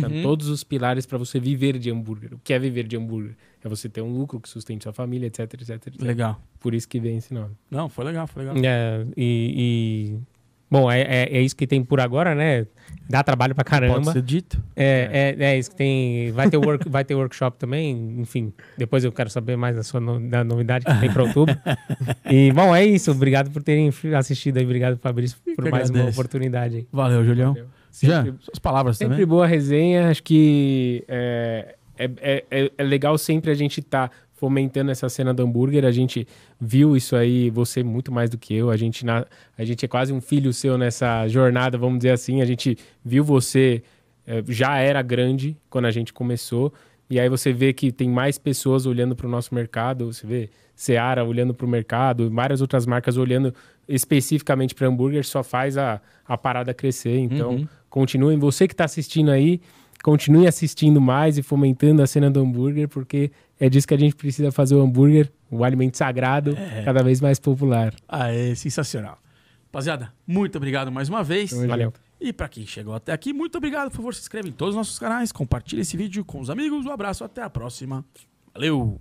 São Uhum. todos os pilares para você viver de hambúrguer. O que é viver de hambúrguer? É você ter um lucro que sustente sua família, etc, etc, etc. Legal. Por isso que vem esse nome. Não, foi legal, foi legal. É, e, e- Bom, é, é, é isso que tem por agora, né? Dá trabalho pra Pode caramba. ser dito. É, é, é isso que tem. Vai ter, work, vai ter workshop também, enfim. Depois eu quero saber mais da sua no- da novidade que tem para outubro. E, bom, é isso. Obrigado por terem assistido aí. Obrigado, Fabrício, por mais uma agradeço. oportunidade aí. Valeu, Julião. Já, Sempre, suas palavras sempre também. boa resenha. Acho que é, é, é, é- é legal sempre a gente estar fomentando essa cena do hambúrguer. A gente viu isso aí, você muito mais do que eu. A gente, na, a gente é quase um filho seu nessa jornada, vamos dizer assim. A gente viu você, é, já era grande quando a gente começou. E aí você vê que tem mais pessoas olhando para o nosso mercado. Você vê Seara olhando para o mercado, várias outras marcas olhando especificamente para hambúrguer, só faz a, a parada crescer. Então, Uhum. Continuem. Você que está assistindo aí, continue assistindo mais e fomentando a cena do hambúrguer, porque é disso que a gente precisa fazer o hambúrguer, o alimento sagrado, É. cada vez mais popular. Aê, sensacional. Rapaziada, muito obrigado mais uma vez. Valeu. E pra quem chegou até aqui, muito obrigado. Por favor, se inscreva em todos os nossos canais, compartilhe esse vídeo com os amigos. Um abraço, até a próxima. Valeu!